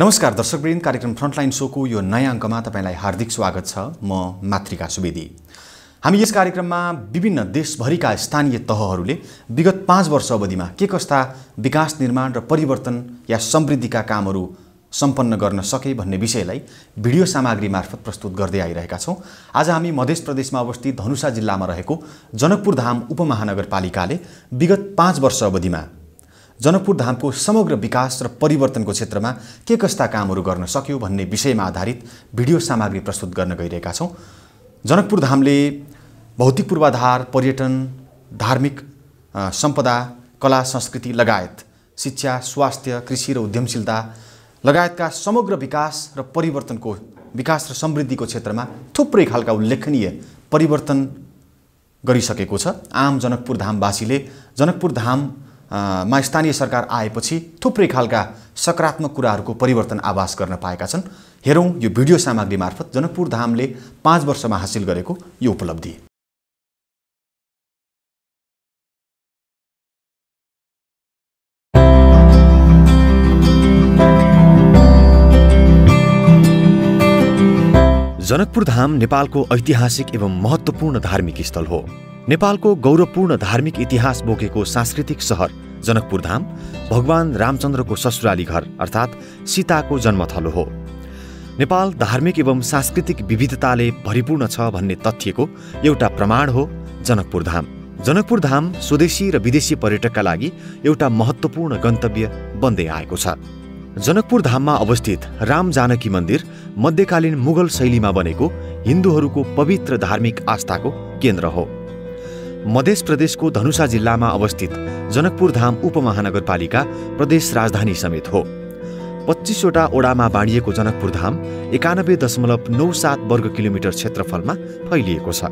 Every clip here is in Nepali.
नमस्कार दर्शकवृन्द। कार्यक्रम फ्रन्टलाइन सोको यो नयाँ अङ्कमा तपाईँलाई हार्दिक स्वागत छ। म मातृका सुवेदी। हामी यस कार्यक्रममा विभिन्न देशभरिका स्थानीय तहहरूले विगत पाँच वर्ष अवधिमा के कस्ता विकास निर्माण र परिवर्तन या समृद्धिका कामहरू सम्पन्न गर्न सके भन्ने विषयलाई भिडियो सामग्री मार्फत प्रस्तुत गर्दै आइरहेका छौँ। आज हामी मध्य प्रदेशमा अवस्थित धनुषा जिल्लामा रहेको जनकपुर धाम उपमहानगरपालिकाले विगत पाँच वर्ष अवधिमा जनकपुर धामको समग्र विकास र परिवर्तनको क्षेत्रमा के कस्ता कामहरू गर्न सक्यो भन्ने विषयमा आधारित भिडियो सामग्री प्रस्तुत गर्न गइरहेका छौँ। जनकपुर धामले भौतिक पूर्वाधार पर्यटन धार्मिक सम्पदा कला संस्कृति लगायत शिक्षा स्वास्थ्य कृषि र उद्यमशीलता लगायतका समग्र विकास र परिवर्तनको विकास र समृद्धिको क्षेत्रमा थुप्रै खालका उल्लेखनीय परिवर्तन गरिसकेको छ। आम जनकपुर धामवासीले जनकपुर धाम मा स्थानीय सरकार आएपछि थुप्रै खालका सकारात्मक कुराहरूको परिवर्तन आभास गर्न पाएका छन्। हेरौँ यो भिडियो सामग्री मार्फत जनकपुर धामले पाँच वर्षमा हासिल गरेको यो उपलब्धि। जनकपुर धाम नेपालको ऐतिहासिक एवं महत्त्वपूर्ण धार्मिक स्थल हो। नेपालको गौरवपूर्ण धार्मिक इतिहास बोकेको सांस्कृतिक सहर जनकपुर धाम भगवान रामचन्द्रको ससुराली घर अर्थात् सीताको जन्मथलो हो। नेपाल धार्मिक एवं सांस्कृतिक विविधताले भरिपूर्ण छ भन्ने तथ्यको एउटा प्रमाण हो जनकपुर धाम जनकपुर धाम स्वदेशी र विदेशी पर्यटकका लागि एउटा महत्त्वपूर्ण गन्तव्य बन्दै आएको छ। जनकपुर धाममा अवस्थित राम जानकी मन्दिर मध्यकालीन मुगल शैलीमा बनेको हिन्दूहरूको पवित्र धार्मिक आस्थाको केन्द्र हो। मध्य प्रदेशको धनुषा जिल्लामा अवस्थित जनकपुर धाम उपमहानगरपालिका प्रदेश राजधानी समेत हो। पच्चिसवटा ओडामा बाँडिएको जनकपुर धाम एकानब्बे दशमलव नौ सात वर्ग किलोमिटर क्षेत्रफलमा फैलिएको छ।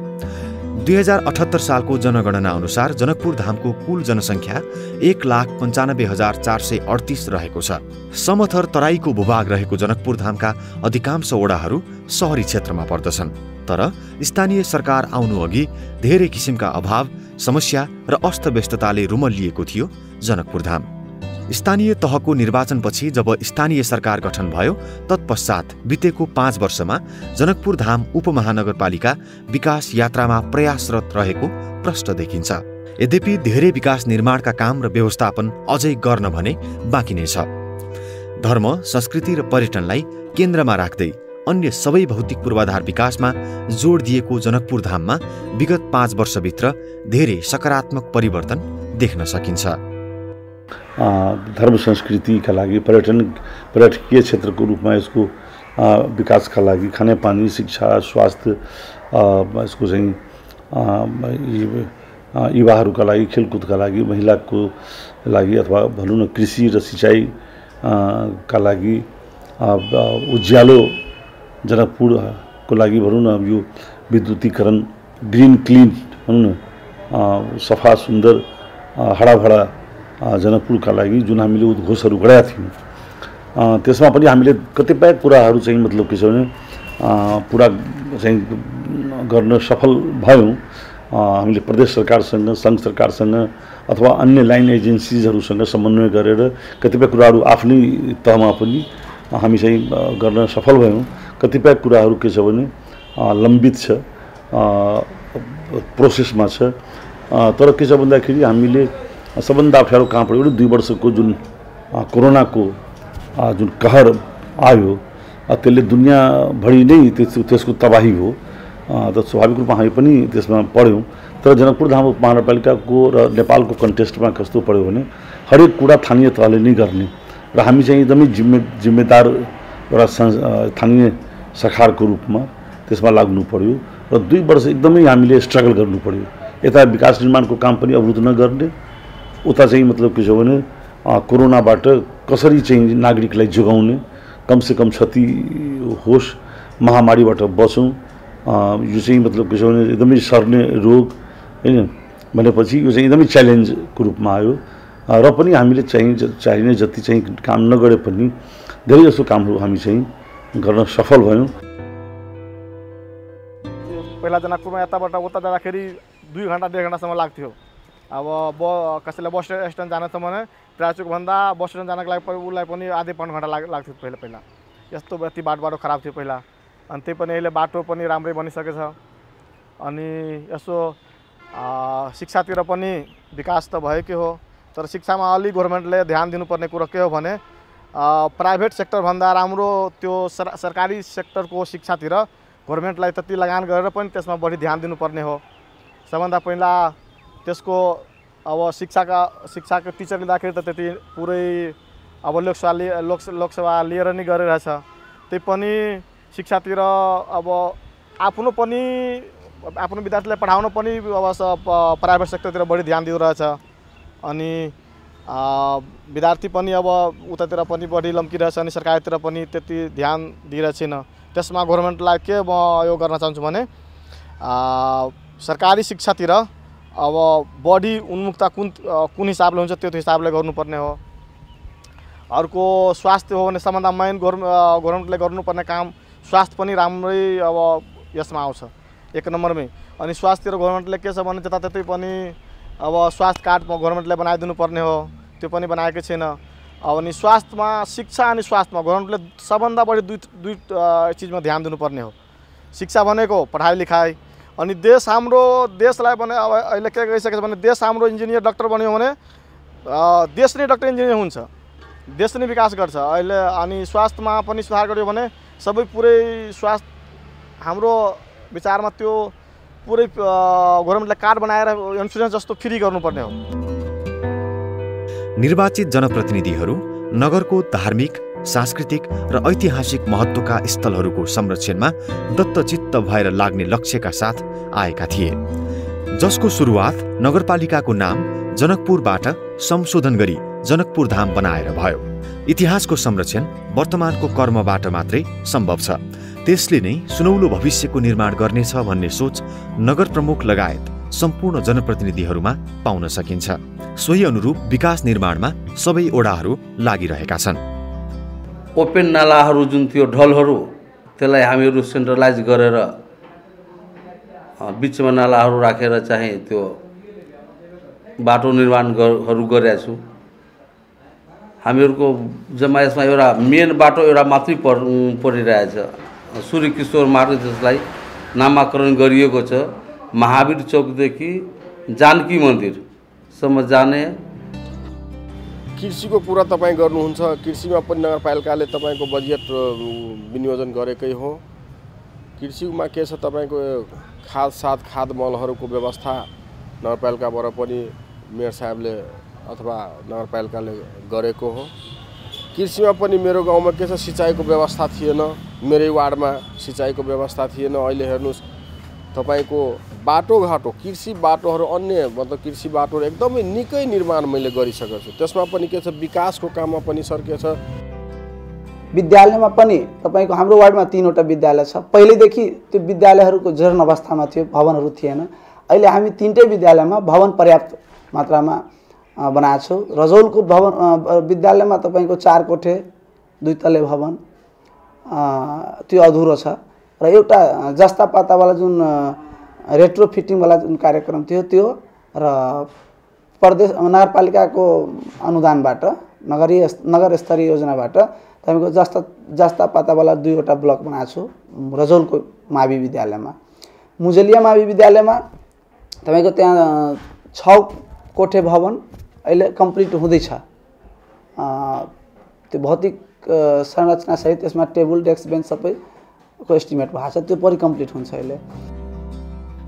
दुई हजार अठहत्तर सालको जनगणना अनुसार जनकपुर धामको कुल जनसङ्ख्या एक लाख पन्चानब्बे हजार चार सय अडतिस रहेको छ। समथर तराईको भूभाग रहेको जनकपुर धामका अधिकांश ओडाहरू सहरी क्षेत्रमा पर्दछन्। तर स्थानीय सरकार आउनु अघि धेरै किसिमका अभाव समस्या र अस्तव्यस्तताले रुमल्लिएको थियो जनकपुर धाम। स्थानीय तहको निर्वाचनपछि जब स्थानीय सरकार गठन भयो तत्पश्चात बितेको पाँच वर्षमा जनकपुर धाम उपमहानगरपालिका विकास यात्रामा प्रयासरत रहेको प्रष्ट देखिन्छ। यद्यपि धेरै विकास निर्माणका काम र व्यवस्थापन अझै गर्न भने बाँकी नै छ। धर्म संस्कृति र पर्यटनलाई केन्द्रमा राख्दै अन्य सबै भौतिक पूर्वाधार विकासमा जोड दिएको जनकपुर धाममा विगत पाँच वर्षभित्र धेरै सकारात्मक परिवर्तन देख्न सकिन्छ। धर्म संस्कृतिका लागि पर्यटन पर्यटकीय यसको अ, विकासका लागि। खानेपानी शिक्षा स्वास्थ्य अ, यसको चाहिँ अ, यी- अ, युवाहरूका लागि लागि महिलाको लागि अथवा भनौँ न कृषि र सिँचाइ का लागि। ब- उज्यालो जनकपुरको लागि भनौँ न यो विद्युतीकरण ग्रिन क्लिन भनौँ सफ़ा सुन्दर हराभरा जनकपुरका लागि जुन हामीले उद्घोषहरू गराएका थियौँ। त्यसमा पनि हामीले कतिपय कुराहरू चाहिँ मतलब के छ भने पुरा चाहिँ गर्न सफल भयौँ। हामीले प्रदेश सरकारसँग सङ्घ सरकारसँग अथवा अन्य लाइन एजेन्सिजहरूसँग समन्वय गरेर कतिपय कुराहरू आफ्नै तहमा पनि हामी चाहिँ गर्न सफल भयौँ। कतिपय कुराहरू के छ भने लम्बित छ प्रोसेसमा छ। तर के छ भन्दाखेरि हामीले सबभन्दा अप्ठ्यारो कहाँ पऱ्यो भने दुई वर्षको जुन कोरोनाको जुन कहर आयो त्यसले दुनियाँभरि नै त्यस त्यसको तबाही हो। त स्वाभाविक रूपमा हामी पनि त्यसमा पढ्यौँ। तर जनकपुर धाम महानगरपालिकाको र नेपालको कन्टेस्टमा कस्तो पऱ्यो भने हरेक कुरा स्थानीय तहले नै गर्ने। र हामी चाहिँ एकदमै जिम्मे जिम्मेदार एउटा स्थानीय सरकारको रूपमा त्यसमा लाग्नु पऱ्यो। र दुई वर्ष एकदमै हामीले स्ट्रगल गर्नु पऱ्यो। यता विकास निर्माणको काम पनि अवरुद्ध नगर्ने उता चाहिँ मतलब के छ भने कोरोनाबाट कसरी चाहिँ नागरिकलाई जोगाउने कमसेकम क्षति होस् महामारीबाट बचौँ यो चाहिँ मतलब के छ भने एकदमै सर्ने रोग होइन? भनेपछि यो चाहिँ एकदमै च्यालेन्जको रूपमा आयो। र पनि हामीले चाहिँ चाहिने जति चाहिँ काम नगरे पनि धेरै जसो कामहरू हामी चाहिँ गर्न सफल भयौँ। पहिला जनकपुरमा यताबाट उता जाँदाखेरि दुई घन्टा डेढ घन्टासम्म लाग्थ्यो। अब ब, कसैलाई बस स्ट्यान्ड जान भने प्राचुकभन्दा बस स्ट्यान्ड जानको लागि उसलाई पनि आधी पाउन घन्टा लाग, लाग्थ्यो पहिला पहिला। यति बाटो बाटो खराब थियो पहिला। अनि त्यही पनि अहिले बाटो पनि राम्रै बनिसकेछ अनि यसो शिक्षातिर पनि विकास त भएकै हो, तर शिक्षामा अलिक गभर्मेन्टले ध्यान दिनुपर्ने कुरो के हो भने प्राइभेट सेक्टरभन्दा राम्रो त्यो सर, सरकारी सेक्टरको शिक्षातिर गभर्मेन्टलाई त्यति लगान गरेर पनि त्यसमा बढी ध्यान दिनुपर्ने हो। सबभन्दा पहिला त्यसको अब शिक्षाका शिक्षाको टिचर लिँदाखेरि त त्यति पुरै अब लोकसभा लि लोक लोकसभा लिएर नै गरिरहेछ। त्यही पनि शिक्षातिर अब आफ्नो पनि आफ्नो विद्यार्थीलाई पढाउन पनि अब प्राइभेट सेक्टरतिर बढी ध्यान दिइरहेछ अनि विद्यार्थी पनि अब उतातिर पनि बढी लम्किरहेछ अनि सरकारतिर पनि त्यति ध्यान दिइरहेको छैन त्यसमा गभर्मेन्टलाई के म यो गर्न चाहन्छु भने सरकारी शिक्षातिर अब बढी उन्मुक्ता कुन कुन हिसाबले हुन्छ त्यो हिसाबले गर्नुपर्ने हो। अर्को स्वास्थ्य हो भने सबभन्दा मेन गभर्मेन्टले गर्नुपर्ने काम स्वास्थ्य पनि राम्रै अब यसमा आउँछ एक नम्बरमै। अनि स्वास्थ्य र गभर्मेन्टले के छ भने जताततै पनि अब स्वास्थ्य कार्ड गभर्मेन्टले बनाइदिनु पर्ने हो त्यो पनि बनाएकै छैन। अब अनि स्वास्थ्यमा शिक्षा अनि स्वास्थ्यमा गभर्मेन्टले सबभन्दा बढी दुई दुई चिजमा ध्यान दिनुपर्ने हो। शिक्षा भनेको पढाइ लेखाइ अनि देश हाम्रो देशलाई भने अब अहिले के गइसकेको छ भने देश हाम्रो इन्जिनियर डक्टर बन्यो भने देश नै डक्टर इन्जिनियर हुन्छ। देश नै विकास गर्छ। अहिले अनि स्वास्थ्यमा पनि सुधार गर्यो भने सबै पुरै स्वास्थ्य हाम्रो विचारमा त्यो पुरै गभर्मेन्टले कार्ड बनाएर इन्सुरेन्स जस्तो फ्री गर्नुपर्ने हो। निर्वाचित जनप्रतिनिधिहरू नगरको धार्मिक सांस्कृतिक र ऐतिहासिक महत्त्वका स्थलहरूको संरक्षणमा दत्तचित्त भएर लाग्ने लक्ष्यका साथ आएका थिए। जसको सुरुवात नगरपालिकाको नाम जनकपुरबाट संशोधन गरी जनकपुर धाम बनाएर भयो। इतिहासको संरक्षण वर्तमानको कर्मबाट मात्रै सम्भव छ। त्यसले नै सुनौलो भविष्यको निर्माण गर्नेछ भन्ने सोच नगर प्रमुख लगायत सम्पूर्ण जनप्रतिनिधिहरूमा पाउन सकिन्छ। सोही अनुरूप विकास निर्माणमा सबै ओडाहरू लागिरहेका छन्। ओपेन नालाहरू जुन थियो ढलहरू त्यसलाई हामीहरू सेन्ट्रलाइज गरेर बिचमा नालाहरू राखेर चाहिँ त्यो बाटो निर्माण गर- हरू गरेका छौँ। हामीहरूको जम्मा यसमा एउटा मेन बाटो एउटा मात्रै पर परिरहेछ। सूर्य किशोर मार्ग त्यसलाई नामाकरण गरिएको छ महावीर चौकदेखि जानकी मन्दिरसम्म जाने कृषिको कुरा तपाईँ गर्नुहुन्छ कृषिमा पनि नगरपालिकाले तपाईँको बजेट विनियोजन गरेकै हो। कृषिमा के छ तपाईँको खाद साथ खाद मलहरूको व्यवस्था? नगरपालिकाबाट पनि मेयर साहबले अथवा नगरपालिकाले गरेको हो। कृषिमा पनि मेरो गाउँमा के छ सिँचाइको व्यवस्था थिएन। मेरै वार्डमा सिँचाइको व्यवस्था थिएन। अहिले हेर्नुहोस् तपाईँको बाटोघाटो कृषि बाटोहरू अन्य मतलब कृषि बाटोहरू एकदमै निकै निर्माण मैले गरिसकेको छु। त्यसमा पनि के छ विकासको काममा पनि सर्केछ विद्यालयमा पनि तपाईँको हाम्रो वार्डमा तिनवटा विद्यालय छ। पहिलेदेखि त्यो विद्यालयहरूको जीर्ण अवस्थामा थियो भवनहरू थिएन। अहिले हामी तिनटै विद्यालयमा भवन पर्याप्त मात्रामा बनाएको छौँ। रजौलको भवन विद्यालयमा तपाईँको चार कोठे दुई तले भवन त्यो अधुरो छ। र एउटा जस्ता पातावाला जुन रेट्रो फिटिङवाला जुन कार्यक्रम थियो त्यो र प्रदेश नगरपालिकाको अनुदानबाट नगरीय नगर स्तरीय योजनाबाट तपाईँको जस्ता जस्ता पातावाला दुईवटा ब्लक बनाएको छु रजौलको मावि विद्यालयमा। मुजलिया मावि विद्यालयमा तपाईँको त्यहाँ छ कोठे भवन अहिले कम्प्लिट हुँदैछ। त्यो भौतिक संरचनासहित त्यसमा टेबल डेस्क बेन्च सबैको एस्टिमेट भएको छ त्यो परिकम्प्लिट हुन्छ अहिले।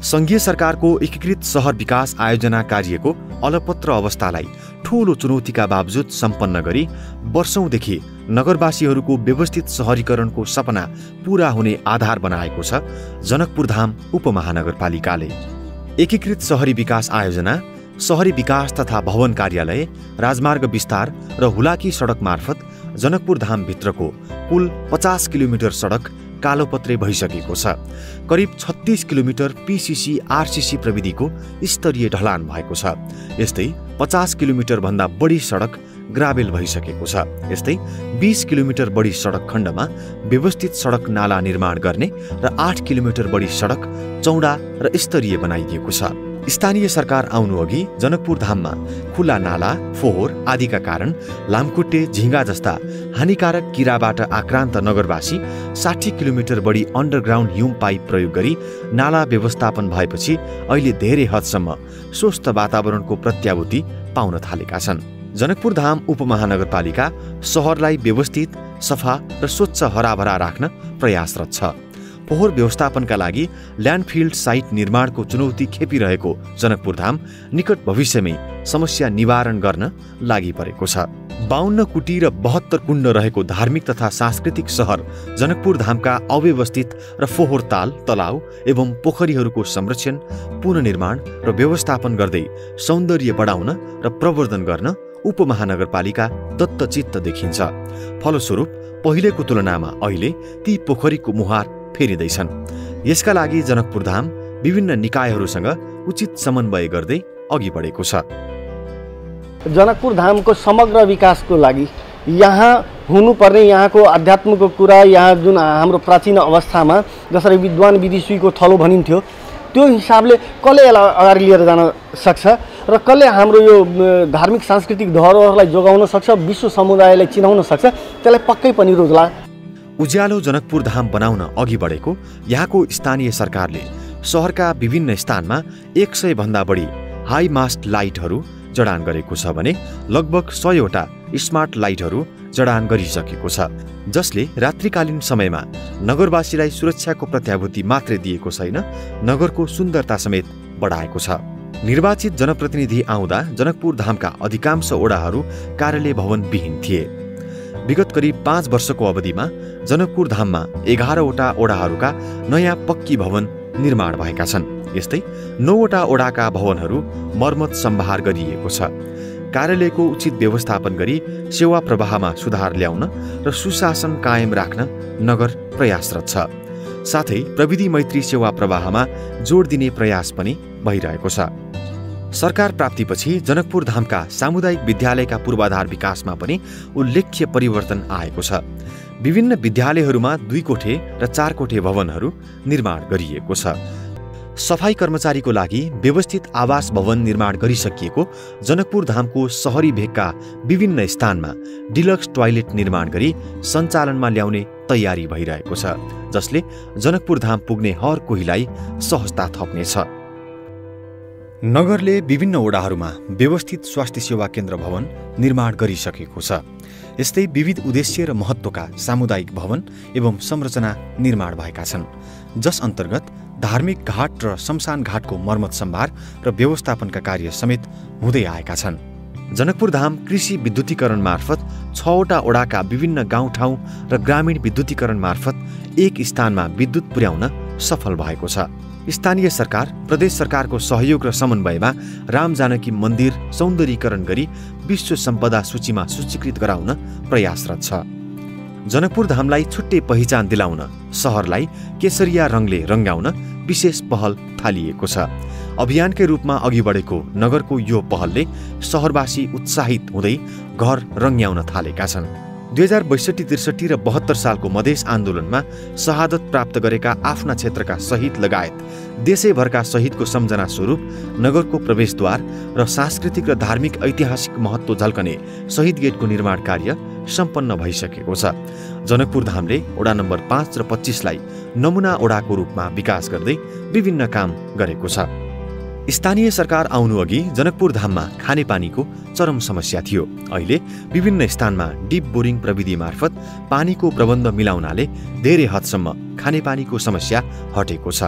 सङ्घीय सरकारको एकीकृत सहर विकास आयोजना कार्यको अलपत्र अवस्थालाई ठूलो चुनौतीका बावजुद सम्पन्न गरी वर्षौंदेखि नगरवासीहरूको व्यवस्थित सहरीकरणको सपना पूरा हुने आधार बनाएको छ जनकपुर धाम उपमहानगरपालिकाले। एकीकृत सहरी विकास आयोजना सहरी विकास तथा भवन कार्यालय राजमार्ग विस्तार र हुलाकी सडक मार्फत जनकपुर धामभित्रको कुल पचास किलोमिटर सडक कालोपत्रे भइसकेको छ। करिब छत्तिस किलोमिटर पिसिसी आरसिसी प्रविधिको स्तरीय ढलान भएको छ। यस्तै पचास किलोमिटरभन्दा बढी सडक ग्राभेल भइसकेको छ। यस्तै बिस किलोमिटर बढी सडक खण्डमा व्यवस्थित सडक नाला निर्माण गर्ने र आठ किलोमिटर बढी सडक चौडा र स्तरीय बनाइदिएको छ। स्थानीय सरकार आउनु अघि जनकपुर धाममा खुला नाला फोहोर आदिका कारण लामखुट्टे झिङ्गा जस्ता हानिकारक किराबाट आक्रान्त नगरवासी साठी किलोमिटर बढी अन्डरग्राउन्ड हिउम पाइप प्रयोग गरी नाला व्यवस्थापन भएपछि अहिले धेरै हदसम्म स्वस्थ वातावरणको प्रत्याभूति पाउन थालेका छन्। जनकपुर धाम उपमहानगरपालिका सहरलाई व्यवस्थित सफा र स्वच्छ हराभरा राख्न प्रयासरत छ। फोहोर व्यवस्थापनका लागि ल्यान्डफिल्ड साइट निर्माणको चुनौती खेपिरहेको जनकपुर धाम निकट भविष्यमै समस्या निवारण गर्न लागि परेको छ। बाहन्न कुटी र बहत्तर कुण्ड रहेको धार्मिक तथा सांस्कृतिक सहर जनकपुर धामका अव्यवस्थित र फोहोर ताल तलाउ एवं पोखरीहरूको संरक्षण पुननिर्माण र व्यवस्थापन गर्दै सौन्दर्य बढाउन र प्रवर्धन गर्न उपमहानगरपालिका दत्तचित्त देखिन्छ। फलस्वरूप पहिलेको तुलनामा अहिले ती पोखरीको मुहार फेरिँदैछन्। यसका लागि जनकपुर धाम विभिन्न निकायहरूसँग उचित समन्वय गर्दै अघि बढेको छ। जनकपुर धामको समग्र विकासको लागि यहाँ हुनुपर्ने यहाँको अध्यात्मको कुरा यहाँ जुन हाम्रो प्राचीन अवस्थामा जसरी विद्वान विदुषीको थलो भनिन्थ्यो त्यो हिसाबले कसले यसलाई अगाडि लिएर जान सक्छ र कसले हाम्रो यो धार्मिक सांस्कृतिक धरोहरलाई जोगाउन सक्छ विश्व समुदायलाई चिनाउन सक्छ त्यसलाई पक्कै पनि रोज्ला। उज्यालो जनकपुर धाम बनाउन अघि बढेको यहाँको स्थानीय सरकारले सहरका विभिन्न स्थानमा एक सय भन्दा बढी हाई मास्ट लाइटहरू जडान गरेको छ भने लगभग सयवटा स्मार्ट लाइटहरू जडान गरिसकेको छ जसले रात्रिकालीन समयमा नगरवासीलाई सुरक्षाको प्रत्याभूति मात्रै दिएको छैन नगरको सुन्दरता समेत बढाएको छ। निर्वाचित जनप्रतिनिधि आउँदा जनकपुर धामका अधिकांश ओडाहरू कार्यालय भवन विहीन थिए। विगत करिब पाँच वर्षको अवधिमा जनकपुर धाममा एघारवटा ओडाहरूका नयाँ पक्की भवन निर्माण भएका छन्। यस्तै नौवटा ओडाका भवनहरू मर्मत सम्भार गरिएको छ। कार्यालयको उचित व्यवस्थापन गरी सेवा प्रवाहमा सुधार ल्याउन र सुशासन कायम राख्न नगर प्रयासरत छ। साथै प्रविधि मैत्री सेवा प्रवाहमा जोड दिने प्रयास पनि भइरहेको छ। सरकार प्राप्तिपछि जनकपुर धामका सामुदायिक विद्यालयका पूर्वाधार विकासमा पनि उल्लेख्य परिवर्तन आएको छ। विभिन्न विद्यालयहरूमा दुई कोठे र चार कोठे भवनहरू निर्माण गरिएको छ। सफाई कर्मचारीको लागि व्यवस्थित आवास भवन निर्माण गरिसकिएको जनकपुर धामको सहरी भेगका विभिन्न स्थानमा डिलक्स टोयलेट निर्माण गरी सञ्चालनमा ल्याउने तयारी भइरहेको छ जसले जनकपुर धाम पुग्ने हर कोहीलाई सहजता थप्नेछ। नगरले विभिन्न ओडाहरूमा व्यवस्थित स्वास्थ्य सेवा केन्द्र भवन निर्माण गरिसकेको छ। यस्तै विविध उद्देश्य र महत्त्वका सामुदायिक भवन एवं संरचना निर्माण भएका छन्। जस अन्तर्गत धार्मिक घाट र शमशान घाटको मर्मत सम्भार र व्यवस्थापनका कार्य समेत हुँदै आएका छन्। जनकपुर धाम कृषि विद्युतीकरण मार्फत छवटा ओडाका विभिन्न गाउँठाउँ र ग्रामीण विद्युतीकरण मार्फत एक स्थानमा विद्युत पुर्याउन सफल भएको छ। स्थानीय सरकार प्रदेश सरकारको सहयोग र समन्वयमा राम जानकी मन्दिर सौन्दर्यीकरण गरी विश्व सम्पदा सूचीमा सूचीकृत गराउन प्रयासरत छ। जनकपुर धामलाई छुट्टै पहिचान दिलाउन सहरलाई केसरिया रङले रङ्गाउन विशेष पहल थालिएको छ। अभियानकै रूपमा अघि बढेको नगरको यो पहलले सहरवासी उत्साहित हुँदै घर रङ्ग्याउन थालेका छन्। दुई हजार बैसठी त्रिसठी र बहत्तर सालको मधेस आन्दोलनमा शहादत प्राप्त गरेका आफ्ना क्षेत्रका शहीद लगायत देशैभरका शहीदको सम्झना स्वरूप नगरको प्रवेशद्वार र सांस्कृतिक र धार्मिक ऐतिहासिक महत्त्व झल्कने शहीद गेटको निर्माण कार्य सम्पन्न भइसकेको छ। जनकपुर धामले ओडा नम्बर पाँच र पच्चिसलाई नमुना ओडाको रूपमा विकास गर्दै विभिन्न काम गरेको छ। स्थानीय सरकार आउनु अघि जनकपुर धाममा खानेपानीको चरम समस्या थियो। अहिले विभिन्न स्थानमा डिप बोरिङ प्रविधि मार्फत पानीको प्रबन्ध मिलाउनाले धेरै हदसम्म खानेपानीको समस्या हटेको छ।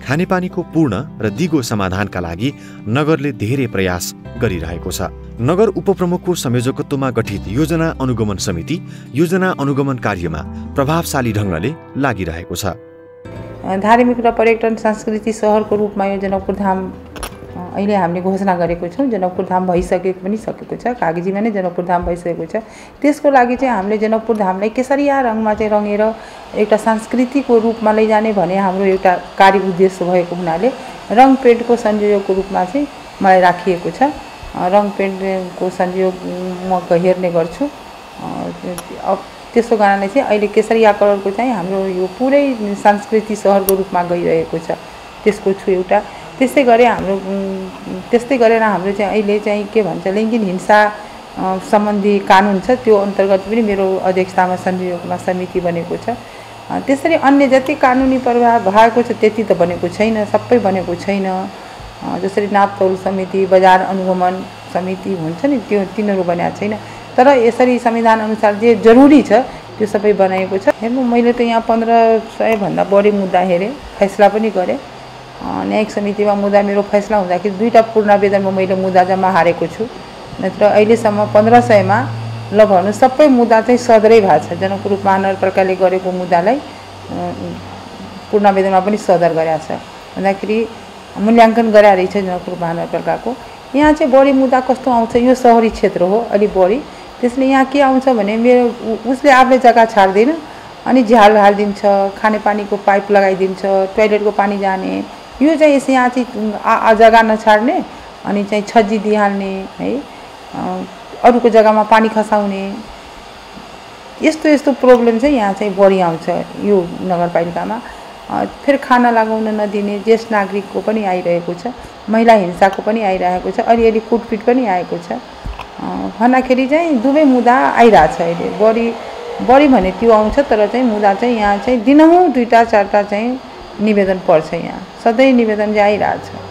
खानेपानीको पूर्ण र दिगो समाधानका लागि नगरले धेरै प्रयास गरिरहेको छ। नगर उपप्रमुखको संयोजकत्वमा गठित योजना अनुगमन समिति योजना अनुगमन कार्यमा प्रभावशाली ढङ्गले लागिरहेको छ। धार्मिक र पर्यटन संस्कृति सहरको रूपमा यो जनकपुर धाम अहिले हामीले घोषणा गरेको छौँ जनकपुर धाम भइसकेको पनि सकेको छ कागजीमा नै जनकपुर धाम भइसकेको छ। त्यसको लागि चाहिँ हामीले जनकपुर धामलाई केसरिया रङमा चाहिँ रङेर एउटा संस्कृतिको रूपमा लैजाने भने हाम्रो एउटा कार्य उद्देश्य भएको हुनाले रङ पेन्टको संयोजकको रूपमा चाहिँ मलाई राखिएको छ। रङ पेन्टको संयोग म हेर्ने गर्छु। त्यसो कारणले चाहिँ अहिले केसरिया कलरको चाहिँ हाम्रो यो पुरै संस्कृति सहरको रूपमा गइरहेको छ। त्यसको छु एउटा त्यसै गरे हाम्रो त्यस्तै गरेर हाम्रो चाहिँ अहिले चाहिँ के भन्छ लैङ्गिक हिंसा सम्बन्धी कानुन छ त्यो अन्तर्गत पनि मेरो अध्यक्षतामा संयोगमा समिति बनेको छ। त्यसरी अन्य जति कानुनी प्रभाव भएको छ त्यति त बनेको छैन सबै बनेको छैन। जसरी नापतौल समिति बजार अनुगमन समिति हुन्छ नि त्यो तिनीहरू बनाएको छैन। तर यसरी संविधान अनुसार जे जरुरी छ त्यो सबै बनाएको छ। हेर्नु मैले त यहाँ पन्ध्र सयभन्दा बढी मुद्दा हेरेँ फैसला पनि गरेँ। न्यायिक समितिमा मुद्दा मेरो फैसला हुँदाखेरि दुईवटा पूर्णावेदनमा मैले मुद्दा जम्मा हारेको छु। नत्र अहिलेसम्म पन्ध्र सयमा ल भन्नु सबै मुद्दा चाहिँ सदरै भएको छ। जनकपुर महानगरपालिकाले गरेको मुद्दालाई पूर्णावेदनमा पनि सदर गरेको छ। भन्दाखेरि मूल्याङ्कन गराएर रहेछ जनकपुर महानगरपालिकाको यहाँ चाहिँ बढी मुद्दा कस्तो आउँछ यो सहरी क्षेत्र हो अलिक बढी। त्यसले यहाँ के आउँछ भने मेरो उसले आफूले जग्गा छाड्दैन अनि झ्याल हालिदिन्छ खानेपानीको पाइप लगाइदिन्छ टोइलेटको पानी जाने यो चाहिँ यस यहाँ चाहिँ जग्गा नछाड्ने अनि चाहिँ छज्जी दिइहाल्ने है अरूको जग्गामा पानी खसाउने। यस्तो यस्तो प्रब्लम चाहिँ यहाँ चाहिँ बढी आउँछ यो नगरपालिकामा। फेरि खाना लगाउन नदिने ज्येष्ठ नागरिकको पनि आइरहेको छ महिला हिंसाको पनि आइरहेको छ अलिअलि कुटपिट पनि आएको छ। भन्दाखेरि चाहिँ दुवै मुद्दा आइरहेछ अहिले। बढी बढी भने त्यो आउँछ तर चाहिँ मुद्दा चाहिँ यहाँ चाहिँ दिनहुँ दुईवटा चारवटा चाहिँ निवेदन पर्छ यहाँ। सधैँ निवेदन आइरहेछ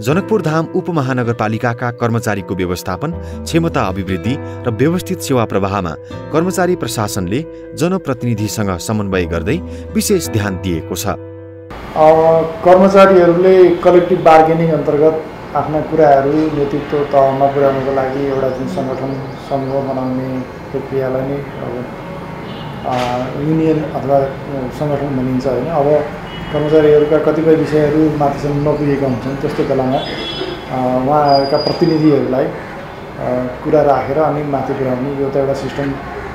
जनकपुर धाम उपमहानगरपालिकाका कर्मचारीको व्यवस्थापन क्षमता अभिवृद्धि र व्यवस्थित सेवा प्रवाहमा कर्मचारी प्रशासनले जनप्रतिनिधिसँग समन्वय गर्दै विशेष ध्यान दिएको छ। कर्मचारीहरूले कलेक्टिभ बार्गेनिङ अन्तर्गत आफ्ना कुराहरू नेतृत्व तहमा पुर्याउनको लागि एउटा जुन सङ्गठन समूह बनाउने प्रक्रियालाई नै अब युनियन अथवा सङ्गठन भनिन्छ होइन। अब कर्मचारीहरूका कतिपय विषयहरू माथिसम्म नपुगेका हुन्छन् त्यस्तो बेलामा उहाँहरूका प्रतिनिधिहरूलाई कुरा राखेर अनि माथि पुर्याउने यो त एउटा सिस्टम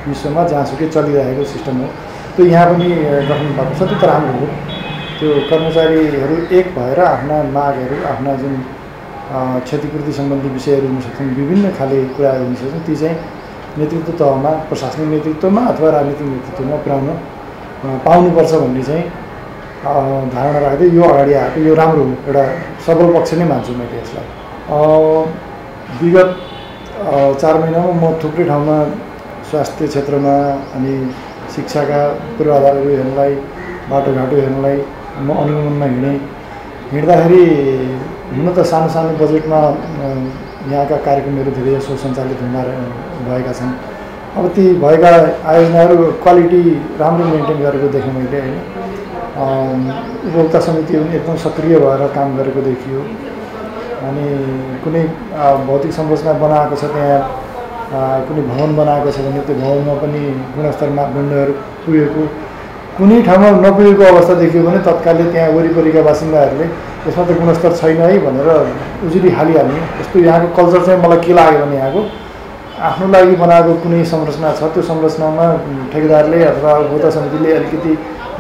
विश्वमा जहाँसुकै चलिरहेको सिस्टम हो। त्यो यहाँ पनि गठन भएको छ। त्यो त राम्रो हो। त्यो कर्मचारीहरू एक भएर आफ्ना मागहरू आफ्ना जुन क्षतिपूर्ति सम्बन्धी विषयहरू हुन सक्छन् विभिन्न खाले कुराहरू हुन सक्छन् ती चाहिँ नेतृत्व तहमा प्रशासनिक नेतृत्वमा अथवा राजनीतिक नेतृत्वमा पुर्याउन पाउनुपर्छ भन्ने चाहिँ धारणा राख्दै यो अगाडि आएको यो राम्रो हो एउटा सबल पक्ष नै मान्छु मैले यसलाई। विगत चार महिनामा म थुप्रै ठाउँमा स्वास्थ्य क्षेत्रमा अनि शिक्षाका पूर्वाधारहरू हेर्नलाई बाटोघाटो हेर्नलाई म अनुगमनमा हिँडेँ। हिँड्दाखेरि हुन त सानो सानो बजेटमा यहाँका कार्यक्रमहरू धेरै जसो सञ्चालित हुँदा भएका छन्। अब ती भएका आयोजनाहरू क्वालिटी राम्रो मेन्टेन गरेको देखेँ मैले होइन। उपभोक्ता समितिहरू पनि एकदम सक्रिय भएर काम गरेको देखियो। अनि कुनै भौतिक संरचना बनाएको छ त्यहाँ कुनै भवन बनाएको छ भने त्यो भवनमा पनि गुणस्तर मापदण्डहरू पुगेको। कुनै ठाउँमा नपुगेको अवस्था देखियो भने तत्कालले त्यहाँ वरिपरिका बासिन्दाहरूले यसमा त गुणस्तर छैन है भनेर उजुरी हालिहाल्ने। यस्तो यहाँको कल्चर चाहिँ मलाई के लाग्यो भने यहाँको आफ्नो लागि बनाएको कुनै संरचना छ त्यो संरचनामा ठेकेदारले अथवा उपभोक्ता समितिले अलिकति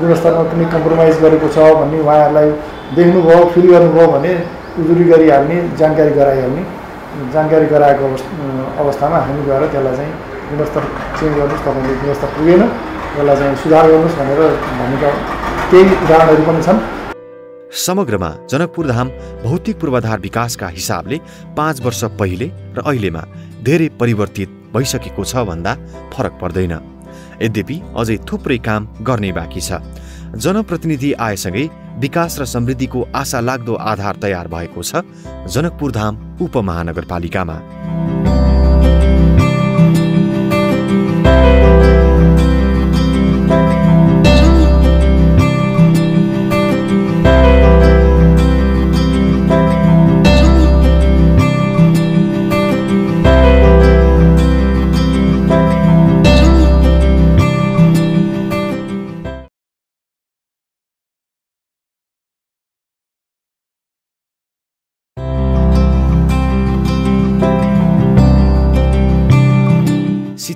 गुणस्तरमा कुनै कम्प्रोमाइज गरेको छ भन्ने उहाँहरूलाई देख्नुभयो फिल गर्नुभयो भने उजुरी गरिहाल्ने जानकारी गराइहाल्ने जानकारी गराएको अवस्थ- अवस्थामा हामी गएर त्यसलाई चाहिँ गुणस्तर चेन्ज गर्नुहोस् तपाईँले गुणस्तर पुगेन। त्यसलाई चाहिँ सुधार गर्नुहोस् भनेर भनेका केही उदाहरणहरू पनि छन्। समग्रमा जनकपुर धाम भौतिक पूर्वाधार विकासका हिसाबले पाँच वर्ष पहिले र अहिलेमा धेरै परिवर्तित भइसकेको छ भन्दा फरक पर्दैन। यद्यपि अझै थुप्रै काम गर्ने बाँकी छ। जनप्रतिनिधि आएसँगै विकास र समृद्धिको आशा लाग्दो आधार तयार भएको छ जनकपुर धाम उपमहानगरपालिकामा।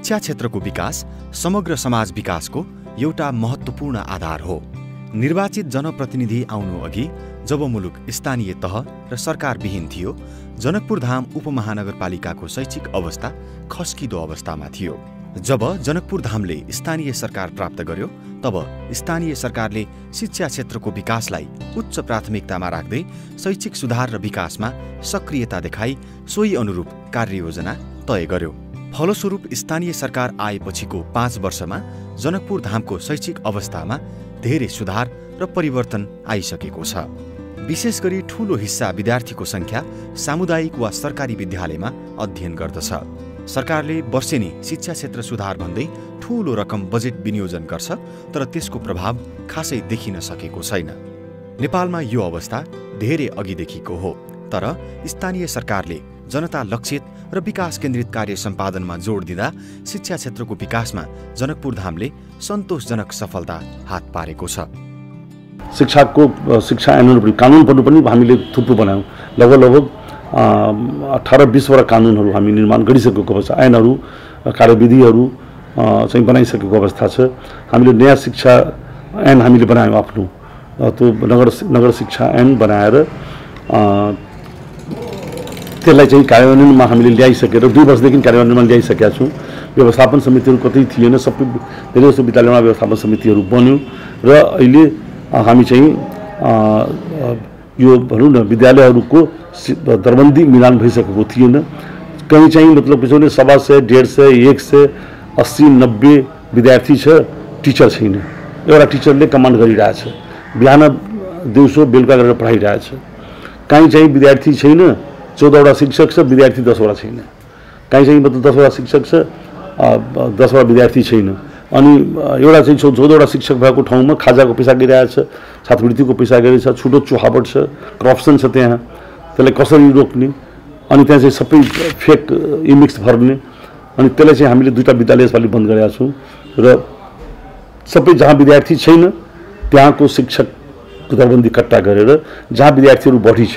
शिक्षा क्षेत्रको विकास समग्र समाज विकासको एउटा महत्त्वपूर्ण आधार हो। निर्वाचित जनप्रतिनिधि आउनु अघि जब मुलुक स्थानीय तह र सरकारविहीन थियो जनकपुर धाम उपमहानगरपालिकाको शैक्षिक अवस्था खस्किदो अवस्थामा थियो। जब जनकपुर धामले स्थानीय सरकार प्राप्त गर्यो तब स्थानीय सरकारले शिक्षा क्षेत्रको विकासलाई उच्च प्राथमिकतामा राख्दै शैक्षिक सुधार र विकासमा सक्रियता देखाई सोही अनुरूप कार्ययोजना तय गर्यो। फलस्वरूप स्थानीय सरकार आएपछिको पाँच वर्षमा जनकपुर धामको शैक्षिक अवस्थामा धेरै सुधार र परिवर्तन आइसकेको छ। विशेष गरी ठूलो हिस्सा विद्यार्थीको सङ्ख्या सामुदायिक वा सरकारी विद्यालयमा अध्ययन गर्दछ। सरकारले वर्षेनी शिक्षा क्षेत्र सुधार भन्दै ठूलो रकम बजेट विनियोजन गर्छ तर त्यसको प्रभाव खासै देखिन सकेको छैन। नेपालमा यो अवस्था धेरै अघिदेखिको हो तर स्थानीय सरकारले जनता लक्षित र विकास केन्द्रित कार्य सम्पादनमा जोड दिँदा शिक्षा क्षेत्रको विकासमा जनकपुर धामले सन्तोषजनक सफलता हात पारेको छ। शिक्षाको शिक्षा ऐनहरू कानुन पनि हामीले थुप्रो बनायौँ। लगभग लगभग अठार बिसवटा कानुनहरू हामी निर्माण गरिसकेको अवस्था ऐनहरू कार्यविधिहरू चाहिँ बनाइसकेको अवस्था छ। हामीले नयाँ शिक्षा ऐन हामीले बनायौँ आफ्नो। त्यो नगर नगर शिक्षा ऐन बनाएर त्यसलाई चाहिँ कार्यान्वयनमा हामीले ल्याइसकेर दुई वर्षदेखि कार्यान्वयनमा ल्याइसकेका छौँ। व्यवस्थापन समितिहरू कतै थिएन सबै धेरै जस्तो विद्यालयमा व्यवस्थापन समितिहरू बन्यो र अहिले हामी चाहिँ यो भनौँ न विद्यालयहरूको दरबन्दी मिलान भइसकेको थिएन। कहीँ चाहिँ मतलब पिछौले सवा सय डेढ सय एक सय अस्सी नब्बे विद्यार्थी छ टिचर छैन। एउटा टिचरले कमान्ड गरिरहेछ बिहान दिउँसो बेलुका गरेर पढाइरहेछ। काहीँ चाहिँ विद्यार्थी छैन चौधवटा शिक्षक छ विद्यार्थी दसवटा छैन। काहीँ चाहिँ मतलब दसवटा शिक्षक छ दसवटा विद्यार्थी छैन। अनि एउटा चाहिँ चौधवटा शिक्षक भएको ठाउँमा खाजाको पैसा गइरहेछ छात्रवृत्तिको पैसा गइरहेछ छुटो चुहावट छ करप्सन छ त्यहाँ। त्यसलाई कसरी रोक्ने? अनि त्यहाँ चाहिँ सबै फेक इमिक्स भर्ने। अनि त्यसलाई चाहिँ हामीले दुईवटा विद्यालय यसपालि बन्द गरेका छौँ। र सबै जहाँ विद्यार्थी छैन त्यहाँको शिक्षक दरबन्दी कट्टा गरेर जहाँ विद्यार्थीहरू बढी छ।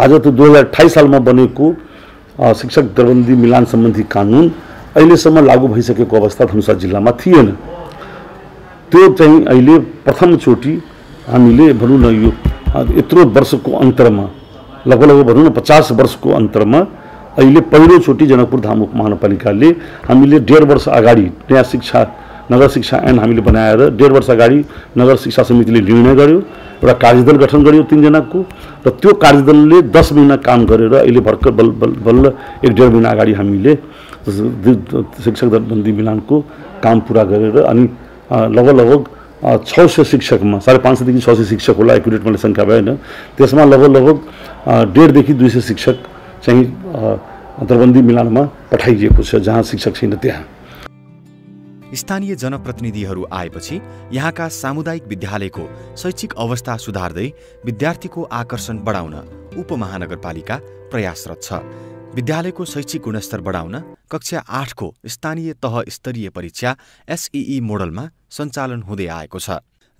आज त दुई हजार अठाइस सालमा बनेको शिक्षक दरबन्दी मिलान सम्बन्धी कानुन अहिलेसम्म लागू भइसकेको अवस्था धनुषा जिल्लामा थिएन। त्यो चाहिँ अहिले प्रथमचोटि हामीले भनौँ न यो यत्रो वर्षको अन्तरमा लगभग लगभग भनौँ न पचास वर्षको अन्तरमा अहिले पहिलोचोटि जनकपुर धाम उपमहानगरपालिकाले हामीले डेढ वर्ष अगाडि नयाँ शिक्षा नगर शिक्षा ऐन हामीले बनाएर डेढ वर्ष अगाडि नगर शिक्षा समितिले निर्णय गर्यो एउटा कार्यदल गठन गर्यो तिनजनाको र त्यो कार्यदलले दस महिना काम गरेर अहिले भर्खर बल बल बल्ल एक डेढ महिना अगाडि हामीले शिक्षक दरबन्दी मिलानको काम पुरा गरेर अनि लगभग लगभग छ सय शिक्षकमा साढे पाँच सयदेखि छ सय शिक्षक होला एकुरेट मैले सङ्ख्या भएन। त्यसमा लगभग लगभग डेढदेखि दुई सय शिक्षक चाहिँ दरबन्दी मिलानमा पठाइएको छ जहाँ शिक्षक छैन त्यहाँ। स्थानीय जनप्रतिनिधिहरू आएपछि यहाँका सामुदायिक विद्यालयको शैक्षिक अवस्था सुधार्दै विद्यार्थीको आकर्षण बढाउन उपमहानगरपालिका प्रयासरत छ। विद्यालयको शैक्षिक गुणस्तर बढाउन कक्षा आठको स्थानीय तह स्तरीय परीक्षा एसईई मोडलमा सञ्चालन हुँदै आएको छ।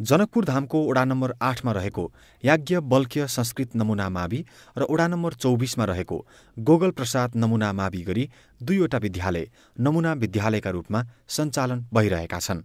जनकपुर धामको वडा नम्बर आठमा रहेको याज्ञ बल्क्य संस्कृत नमुना मावि र वडा नम्बर चौबिसमा रहेको गोगल प्रसाद नमुना मावि गरी दुईवटा विद्यालय नमुना विद्यालयका रूपमा सञ्चालन भइरहेका छन्।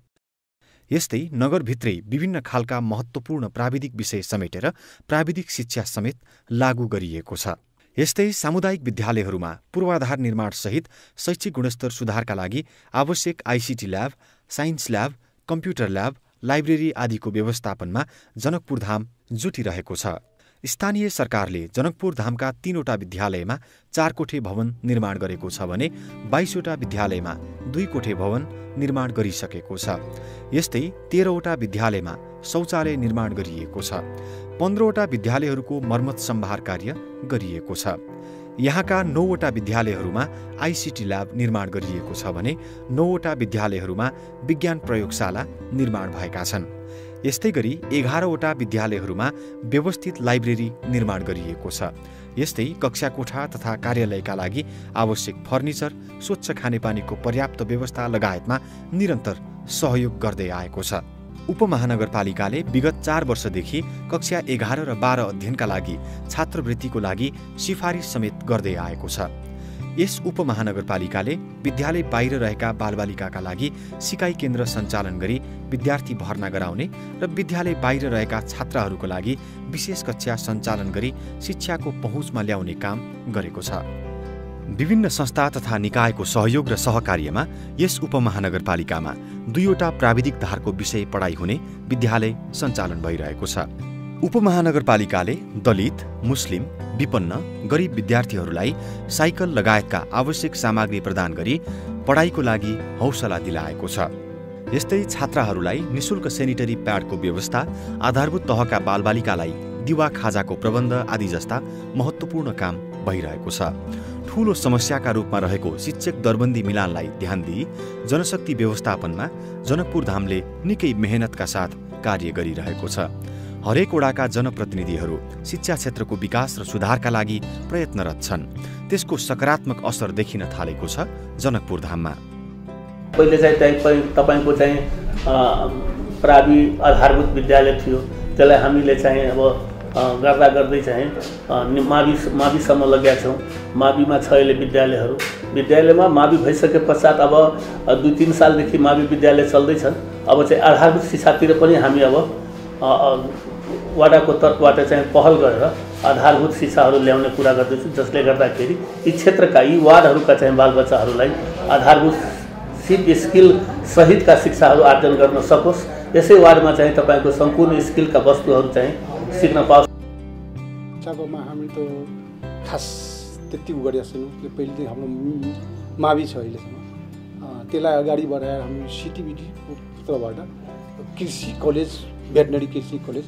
यस्तै नगरभित्रै विभिन्न खालका महत्त्वपूर्ण प्राविधिक विषय समेटेर प्राविधिक शिक्षा समेत लागू गरिएको छ। यस्तै सामुदायिक विद्यालयहरूमा पूर्वाधार निर्माणसहित शैक्षिक गुणस्तर सुधारका लागि आवश्यक ICT lab science lab computer lab library आदिको व्यवस्थापनमा जनकपुर धाम जुटिरहेको छ। स्थानीय सरकारले जनकपुर धामका तीनवटा विद्यालयमा चार कोठे भवन निर्माण गरेको छ भने बाइसवटा विद्यालयमा दुई कोठे भवन निर्माण गरिसकेको छ। यस्तै तेह्रवटा विद्यालयमा शौचालय निर्माण गरिएको छ। पन्ध्रवटा विद्यालयहरूको मर्मत सम्भार कार्य गरिएको छ। यहाँका नौवटा विद्यालयहरूमा आइसिटी ल्याब निर्माण गरिएको छ भने नौवटा विद्यालयहरूमा विज्ञान प्रयोगशाला निर्माण भएका छन्। यस्तै गरी एघारवटा विद्यालयहरूमा व्यवस्थित लाइब्रेरी निर्माण गरिएको छ। यस्तै कक्षा कोठा तथा कार्यालयका लागि आवश्यक फर्निचर स्वच्छ खानेपानीको पर्याप्त व्यवस्था लगायतमा निरन्तर सहयोग गर्दै आएको छ। उपमहानगरपालिकाले विगत चार वर्षदेखि कक्षा एघार र बाह्र अध्ययनका लागि छात्रवृत्तिको लागि सिफारिस समेत गर्दै आएको छ। यस उपमहानगरपालिकाले विद्यालय बाहिर रहेका बालबालिकाका लागि सिकाइ केन्द्र सञ्चालन गरी विद्यार्थी भर्ना गराउने र विद्यालय बाहिर रहेका छात्राहरूको लागि विशेष कक्षा सञ्चालन गरी शिक्षाको पहुँचमा ल्याउने काम गरेको छ। विभिन्न संस्था तथा निकायको सहयोग र सहकार्यमा यस उपमहानगरपालिकामा दुईवटा प्राविधिक धारको विषय पढाइ हुने विद्यालय सञ्चालन भइरहेको छ। उपमहानगरपालिकाले दलित मुस्लिम विपन्न गरिब विद्यार्थीहरूलाई साइकल लगायतका आवश्यक सामग्री प्रदान गरी पढाइको लागि हौसला दिलाएको छ। यस्तै छात्राहरूलाई निशुल्क सेनिटरी प्याडको व्यवस्था आधारभूत तहका बालबालिकालाई दिवा खाजाको प्रबन्ध आदि जस्ता महत्त्वपूर्ण काम भइरहेको छ। ठूलो समस्याका रूपमा रहेको शिक्षक दरबन्दी मिलानलाई ध्यान दिई जनशक्ति व्यवस्थापनमा जनकपुर धामले निकै मेहनतका साथ कार्य गरिरहेको छ। हरेक वडाका जनप्रतिनिधिहरू शिक्षा क्षेत्रको विकास र सुधारका लागि प्रयत्नरत छन्। त्यसको सकारात्मक असर देखिन थालेको छ जनकपुर धाममा। पहिले चाहिँ त्यही तपाईँको चाहिँ प्रावि आधारभूत विद्यालय थियो। त्यसलाई हामीले चाहिँ अब गर्दा गर्दै चाहिँ मावि माविसम्म लगेका छौँ माविमा छ अहिले विद्यालयहरू विद्यालयमा मावि भइसके पश्चात अब दुई तिन सालदेखि मावि विद्यालय चल्दैछन् अब चाहिँ आधारभूत शिक्षातिर पनि हामी अब वाडाको तर्फबाट चाहिँ पहल गरेर आधारभूत शिक्षाहरू ल्याउने कुरा गर्दैछु जसले गर्दाखेरि यी क्षेत्रका यी वार्डहरूका चाहिँ बालबच्चाहरूलाई आधारभूत सिप स्किल सहितका शिक्षाहरू आर्जन गर्न सकोस् यसै वार्डमा चाहिँ तपाईँको सम्पूर्ण स्किलका वस्तुहरू चाहिँ सिक्न पाओस् शिक्षाकोमा हामी त खास त्यति उ गरेका छैनौँ त्यो पहिलेदेखि हाम्रो मावि छ अहिलेसम्म। त्यसलाई अगाडि बढाएर हामी सिटिबिटीको तर्फबाट कृषि कलेज भेटनरी कृषि कलेज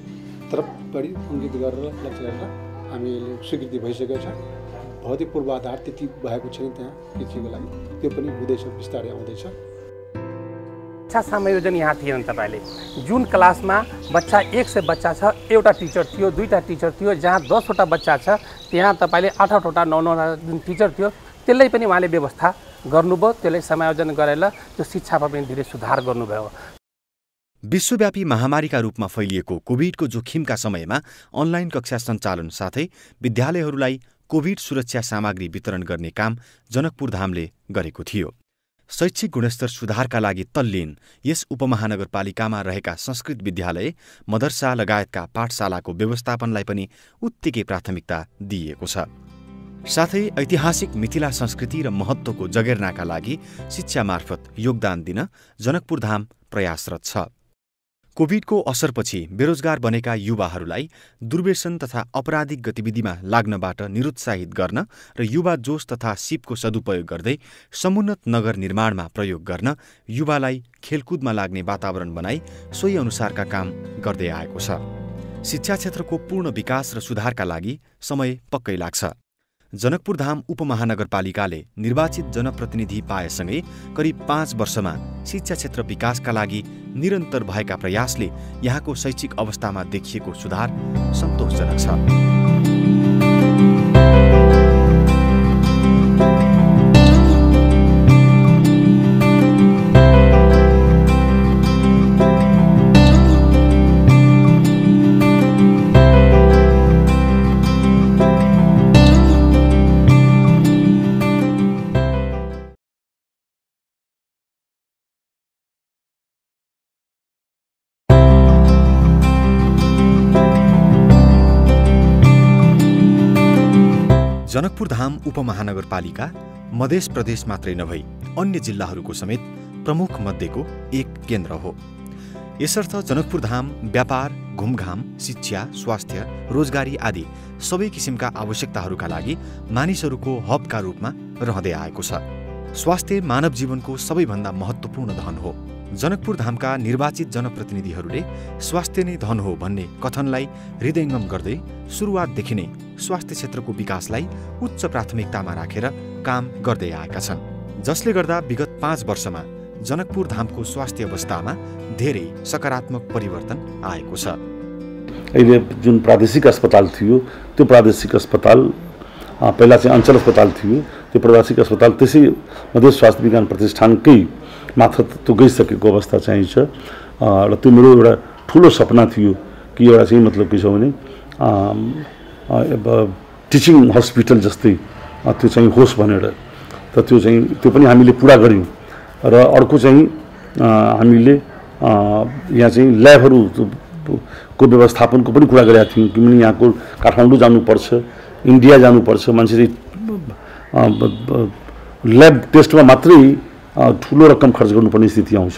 तरफ बढी अङ्कित गरेर लक्ष्य गरेर हामी स्वीकृति भइसकेको छ। भौतिक पूर्वाधार त्यति भएको छैन त्यहाँ कृषिको लागि। त्यो पनि हुँदैछ बिस्तारै आउँदैछ। शिक्षा समायोजन यहाँ थिएन तपाईँले। जुन क्लासमा बच्चा एक सय बच्चा छ एउटा टिचर थियो दुईवटा टिचर थियो जहाँ दसवटा बच्चा छ त्यहाँ तपाईँले आठ आठवटा नौ नौवटा जुन टिचर थियो त्यसलाई पनि उहाँले व्यवस्था गर्नुभयो त्यसलाई समायोजन गरेर त्यो शिक्षामा पनि धेरै सुधार गर्नुभयो। विश्वव्यापी महामारीका रूपमा फैलिएको कोभिडको जोखिमका समयमा अनलाइन कक्षा सञ्चालन साथै विद्यालयहरूलाई कोभिड सुरक्षा सामग्री वितरण गर्ने काम जनकपुर धामले गरेको थियो। शैक्षिक गुणस्तर सुधारका लागि तल्लीन यस उपमहानगरपालिकामा रहेका संस्कृत विद्यालय मदरसा लगायतका पाठशालाको व्यवस्थापनलाई पनि उत्तिकै प्राथमिकता दिइएको छ। साथै ऐतिहासिक मिथिला संस्कृति र महत्त्वको जगेर्नाका लागि शिक्षा मार्फत योगदान दिन जनकपुर धाम प्रयासरत छ। कोभिडको असरपछि बेरोजगार बनेका युवाहरूलाई दुर्व्यसन तथा आपराधिक गतिविधिमा लाग्नबाट निरुत्साहित गर्न र युवा जोस तथा सिपको सदुपयोग गर्दै समुन्नत नगर निर्माणमा प्रयोग गर्न युवालाई खेलकुदमा लाग्ने वातावरण बनाई सोही अनुसारका काम गर्दै आएको छ। शिक्षा क्षेत्रको पूर्ण विकास र सुधारका लागि समय पक्कै लाग्छ। जनकपुर धाम उपमहानगरपालिकाले निर्वाचित जनप्रतिनिधि पाएसँगै करिब पाँच वर्षमा शिक्षा क्षेत्र विकासका लागि निरन्तर भएका प्रयासले यहाँको शैक्षिक अवस्थामा देखिएको सुधार सन्तोषजनक छ। धाम उपमहानगरपालिका मध्य प्रदेश मात्रै नभई अन्य जिल्लाहरूको समेत प्रमुख मध्येको एक केन्द्र हो। यसर्थ जनकपुर धाम व्यापार घुमघाम शिक्षा स्वास्थ्य रोजगारी आदि सबै किसिमका आवश्यकताहरूका लागि मानिसहरूको हबका रूपमा रहँदै आएको छ। स्वास्थ्य मानव जीवनको सबैभन्दा महत्त्वपूर्ण धन हो। जनकपुर धामका निर्वाचित जनप्रतिनिधिहरूले स्वास्थ्य नै धन हो भन्ने कथनलाई हृदयङ्गम गर्दै सुरुवातदेखि नै स्वास्थ्य क्षेत्रको विकासलाई उच्च प्राथमिकतामा राखेर काम गर्दै आएका छन् जसले गर्दा विगत पाँच वर्षमा जनकपुर धामको स्वास्थ्य अवस्थामा धेरै सकारात्मक परिवर्तन आएको छ। अहिले जुन प्रादेशिक अस्पताल थियो त्यो प्रादेशिक अस्पताल पहिला चाहिँ अञ्चल अस्पताल थियो त्यो प्रादेशिक अस्पताल त्यसै मध्य स्वास्थ्य विज्ञान प्रतिष्ठानकै त्यो गइसकेको अवस्था चाहिँ छ। र त्यो मेरो एउटा ठुलो सपना थियो कि एउटा चाहिँ मतलब के छ भने टिचिङ हस्पिटल जस्तै त्यो चाहिँ होस् भनेर। त त्यो चाहिँ त्यो पनि हामीले पुरा गऱ्यौँ। र अर्को चाहिँ हामीले यहाँ चाहिँ ल्याबहरू को व्यवस्थापनको पनि कुरा गरेका थियौँ किनभने यहाँको काठमाडौँ जानुपर्छ इन्डिया जानुपर्छ। मान्छे चाहिँ अ, ब- ब- ल्याब टेस्टमा मात्रै ठुलो रकम खर्च गर्नुपर्ने स्थिति आउँछ।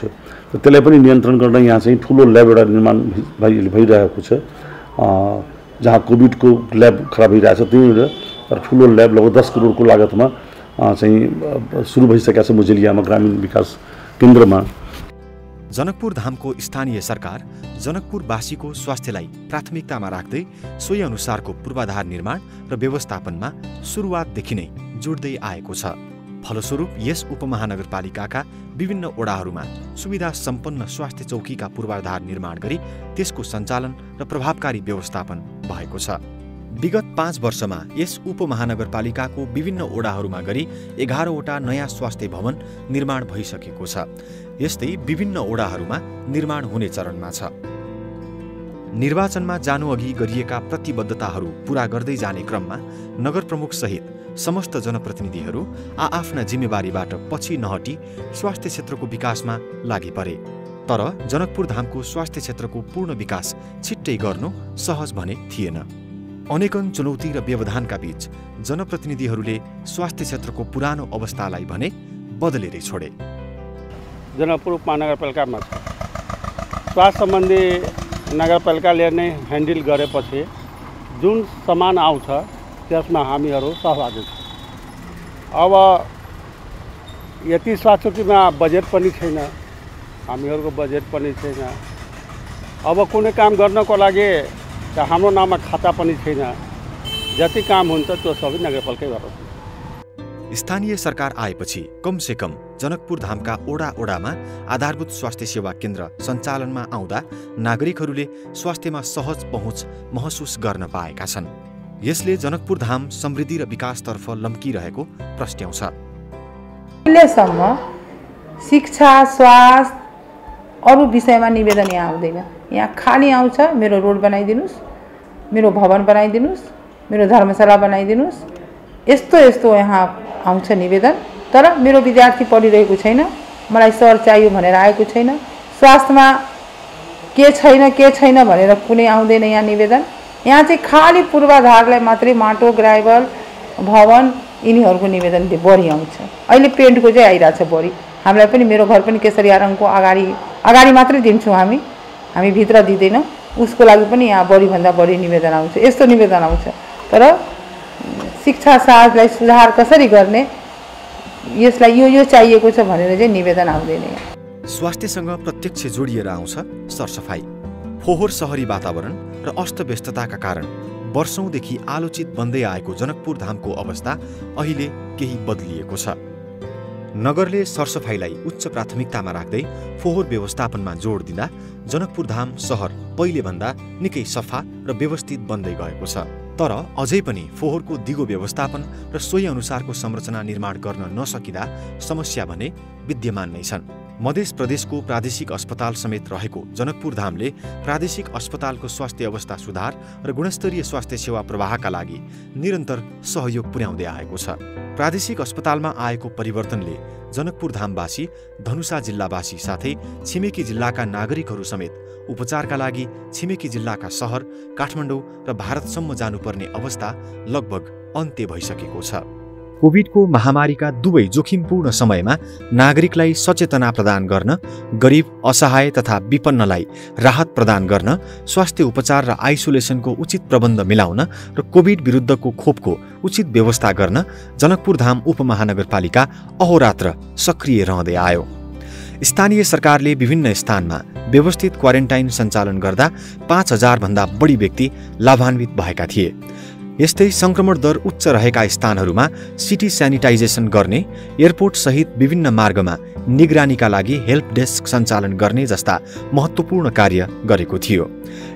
त्यसलाई पनि नियन्त्रण गर्न यहाँ चाहिँ ठुलो ल्याब एउटा निर्माण भइ भइरहेको छ। जहाँ कोभिडको ल्याब खराब भइरहेछ त्यहीँनिर र ठुलो ल्याब लगभग दस करोडको लागतमा चाहिँ सुरु भइसकेको छ मुजेलियामा ग्रामीण विकास केन्द्रमा। जनकपुर धामको स्थानीय सरकार जनकपुरवासीको स्वास्थ्यलाई प्राथमिकतामा राख्दै सोही अनुसारको पूर्वाधार निर्माण र व्यवस्थापनमा सुरुवातदेखि नै जोड्दै आएको छ। फलस्वरूप यस उपमहानगरपालिकाका विभिन्न ओडाहरूमा सुविधा सम्पन्न स्वास्थ्य चौकीका पूर्वाधार निर्माण गरी त्यसको सञ्चालन र प्रभावकारी व्यवस्थापन भएको छ। विगत पाँच वर्षमा यस उपमहानगरपालिकाको विभिन्न ओडाहरूमा गरी एघारवटा नयाँ स्वास्थ्य भवन निर्माण भइसकेको छ। यस्तै विभिन्न ओडाहरूमा निर्माण हुने चरणमा छ। निर्वाचनमा जानुअघि गरिएका प्रतिबद्धताहरू पूरा गर्दै जाने क्रममा नगर प्रमुख सहित समस्त जनप्रतिनिधिहरू आआफ्ना जिम्मेवारीबाट पछि नहटी स्वास्थ्य क्षेत्रको विकासमा लागि परे। तर जनकपुर धामको स्वास्थ्य क्षेत्रको पूर्ण विकास छिट्टै गर्नु सहज भने थिएन। अनेकन चुनौती र व्यवधानका बीच जनप्रतिनिधिहरूले स्वास्थ्य क्षेत्रको पुरानो अवस्थालाई भने बदलेरै छोडे। जनकपुर उपमहानगरपालिकामा स्वास्थ्य सम्बन्धी नगरपालिकाले नै ह्यान्डल गरेपछि जुन सामान आउँछ त्यसमा हामीहरू सहभागी छौँ। अब यति स्वास्थ्य चौकीमा बजेट पनि छैन हामीहरूको बजेट पनि छैन। अब कुनै काम गर्नको लागि हाम्रो नाममा खाता पनि छैन। जति काम हुन्छ त्यो सबै नगरपालिकै गर्छ स्थानीय सरकार आएपछि कमसे कम जनकपुर धामका ओडा ओडामा आधारभूत स्वास्थ्य सेवा केन्द्र सञ्चालनमा आउँदा नागरिकहरूले स्वास्थ्यमा सहज पहुँच महसुस गर्न पाएका छन्। यसले जनकपुर धाम समृद्धि र विकासतर्फ लम्किरहेको प्रस्ट्याउँछ अहिलेसम्म शिक्षा स्वास्थ्य अरू विषयमा निवेदन यहाँ आउँदैन। यहाँ खाली आउँछ मेरो रोड बनाइदिनुहोस् मेरो भवन बनाइदिनुहोस् मेरो धर्मशाला बनाइदिनुहोस्। यस्तो यस्तो यहाँ आउँछ निवेदन। तर मेरो विद्यार्थी पढिरहेको छैन मलाई सर चाहियो भनेर आएको छैन। स्वास्थ्यमा के छैन के छैन भनेर कुनै आउँदैन यहाँ निवेदन। यहाँ चाहिँ खालि पूर्वाधारलाई मात्रै माटो ग्राइबल भवन यिनीहरूको निवेदन बढी आउँछ। अहिले पेन्टको चाहिँ आइरहेछ बढी। हामीलाई पनि मेरो घर पनि केसरिया रङको अगाडि अगाडि मात्रै दिन्छौँ हामी। हामी भित्र दिँदैनौँ। उसको लागि पनि यहाँ बढीभन्दा बढी निवेदन आउँछ। यस्तो निवेदन आउँछ। तर शिक्षा साथलाई सुधार कसरी गर्ने यसलाई यो यो चाहिएको छ भनेर चाहिँ निवेदन आउँदैन स्वास्थ्यसँग प्रत्यक्ष जोडिएर आउँछ सरसफाइ फोहोर सहरी वातावरण र अस्तव्यस्तताका कारण वर्षौंदेखि आलोचित बन्दै आएको जनकपुर धामको अवस्था अहिले केही बदलिएको छ। नगरले सरसफाइलाई उच्च प्राथमिकतामा राख्दै फोहोर व्यवस्थापनमा जोड दिँदा जनकपुर धाम सहर पहिलेभन्दा निकै सफा र व्यवस्थित बन्दै गएको छ। तर अझै पनि फोहोरको दिगो व्यवस्थापन र सोही अनुसारको संरचना निर्माण गर्न नसकिँदा समस्या भने विद्यमान नै छन्। मध्य प्रदेशको प्रादेशिक अस्पताल समेत रहेको जनकपुर धामले प्रादेशिक अस्पतालको स्वास्थ्य अवस्था सुधार र गुणस्तरीय स्वास्थ्य सेवा प्रवाहका लागि निरन्तर सहयोग पुर्याउँदै आएको छ। प्रादेशिक अस्पतालमा आएको परिवर्तनले जनकपुर धामवासी धनुषा जिल्लावासी साथै छिमेकी जिल्लाका नागरिकहरू समेत उपचारका लागि छिमेकी जिल्लाका सहर काठमाडौँ र भारतसम्म जानुपर्ने अवस्था लगभग अन्त्य भइसकेको छ। कोभिडको महामारीका दुवै जोखिमपूर्ण समयमा नागरिकलाई सचेतना प्रदान गर्न गरिब असहाय तथा विपन्नलाई राहत प्रदान गर्न स्वास्थ्य उपचार र आइसोलेसनको उचित प्रबन्ध मिलाउन र कोभिड विरुद्धको खोपको उचित व्यवस्था गर्न जनकपुर धाम उपमहानगरपालिका अहोरात्र सक्रिय रहँदै आयो। स्थानीय सरकारले विभिन्न स्थानमा व्यवस्थित क्वारेन्टाइन सञ्चालन गर्दा पाँच हजारभन्दा बढी व्यक्ति लाभान्वित भएका थिए। यस्तै सङ्क्रमण दर उच्च रहेका स्थानहरूमा सिटी सेनिटाइजेसन गर्ने एयरपोर्ट सहित विभिन्न मार्गमा निगरानीका लागि हेल्प डेस्क सञ्चालन गर्ने जस्ता महत्त्वपूर्ण कार्य गरेको थियो।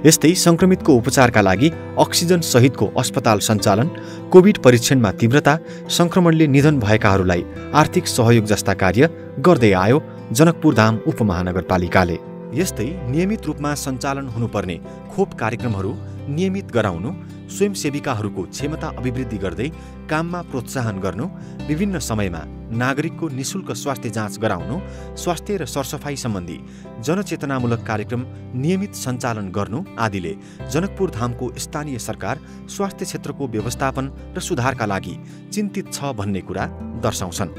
यस्तै सङ्क्रमितको उपचारका लागि अक्सिजन सहितको अस्पताल सञ्चालन कोभिड परीक्षणमा तीव्रता सङ्क्रमणले निधन भएकाहरूलाई आर्थिक सहयोग जस्ता कार्य गर्दै आयो जनकपुर धाम उपमहानगरपालिकाले। यस्तै नियमित रूपमा सञ्चालन हुनुपर्ने खोप कार्यक्रमहरू नियमित गराउनु स्वयंसेविकाहरूको क्षमता अभिवृद्धि गर्दै काममा प्रोत्साहन गर्नु विभिन्न समयमा नागरिकको निशुल्क स्वास्थ्य जाँच गराउनु स्वास्थ्य र सरसफाइ सम्बन्धी जनचेतनामूलक कार्यक्रम नियमित सञ्चालन गर्नु आदिले जनकपुर धामको स्थानीय सरकार स्वास्थ्य क्षेत्रको व्यवस्थापन र सुधारका लागि चिन्तित छ भन्ने कुरा दर्शाउँछन्।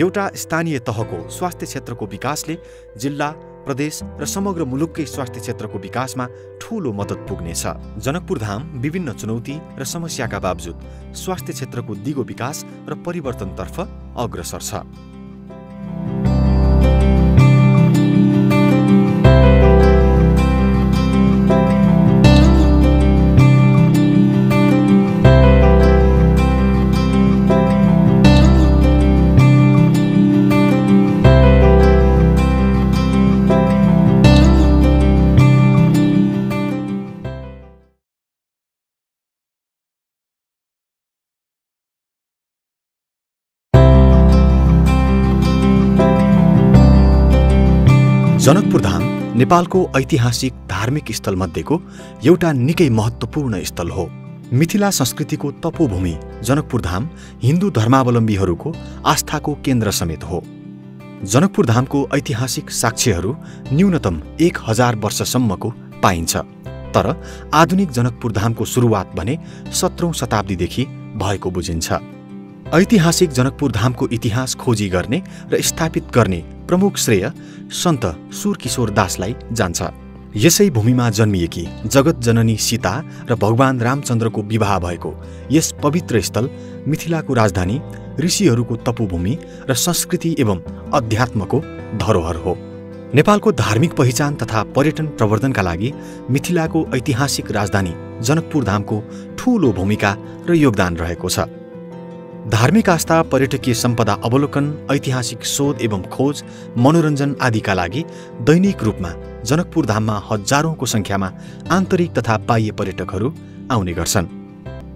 एउटा स्थानीय तहको स्वास्थ्य क्षेत्रको विकासले जिल्ला प्रदेश र समग्र मुलुककै स्वास्थ्य क्षेत्रको विकासमा ठूलो मद्दत पुग्नेछ। जनकपुर धाम विभिन्न चुनौती र समस्याका बावजुद स्वास्थ्य क्षेत्रको दिगो विकास र परिवर्तनतर्फ अग्रसर छ। नेपालको ऐतिहासिक धार्मिक स्थलमध्येको एउटा निकै महत्त्वपूर्ण स्थल हो। मिथिला संस्कृतिको तपोभूमि जनकपुर धाम हिन्दू धर्मावलम्बीहरूको आस्थाको केन्द्र समेत हो। जनकपुर धामको ऐतिहासिक साक्ष्यहरू न्यूनतम एक हजार वर्षसम्मको पाइन्छ। तर आधुनिक जनकपुर धामको सुरुवात भने सत्रौं शताब्दीदेखि भएको बुझिन्छ। ऐतिहासिक जनकपुर धामको इतिहास खोजी गर्ने र स्थापित गर्ने प्रमुख श्रेय सन्त सुरकिशोर दासलाई जान्छ। यसै भूमिमा जन्मिएकी जगत जननी सीता र भगवान रामचन्द्रको विवाह भएको यस पवित्र स्थल मिथिलाको राजधानी ऋषिहरूको तपोभूमि र संस्कृति एवं अध्यात्मको धरोहर हो। नेपालको धार्मिक पहिचान तथा पर्यटन प्रवर्धनका लागि मिथिलाको ऐतिहासिक राजधानी जनकपुर धामको ठूलो भूमिका र योगदान रहेको छ। धार्मिक आस्था पर्यटकीय सम्पदा अवलोकन ऐतिहासिक शोध एवं खोज मनोरञ्जन आदिका लागि दैनिक रूपमा जनकपुर धाममा हजारौंको सङ्ख्यामा आन्तरिक तथा बाह्य पर्यटकहरू आउने गर्छन्।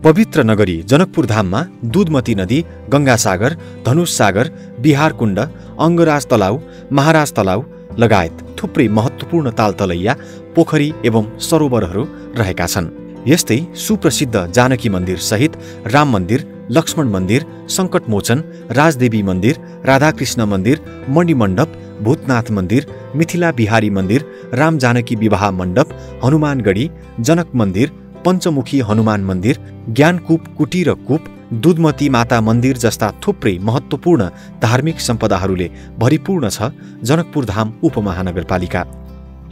पवित्र नगरी जनकपुर धाममा दुधमती नदी गङ्गासागर धनुष सागर बिहार कुण्ड अङ्गराज तलाउ महाराज तलाउ लगायत थुप्रै महत्त्वपूर्ण तालतलैया पोखरी एवं सरोवरहरू रहेका छन्। यस्तै सुप्रसिद्ध जानकी मन्दिर सहित राम मन्दिर लक्ष्मण मन्दिर सङ्कटमोचन राजदेवी मन्दिर राधाकृष्ण मन्दिर मणिमण्डप भूतनाथ मन्दिर मिथिला बिहारी मन्दिर राम जानकी विवाह मण्डप हनुमानगढी जनक मन्दिर पञ्चमुखी हनुमान मन्दिर ज्ञानकूप कुटी र कूप दुधमती माता मन्दिर जस्ता थुप्रै महत्त्वपूर्ण धार्मिक सम्पदाहरूले भरिपूर्ण छ जनकपुर धाम उपमहानगरपालिका।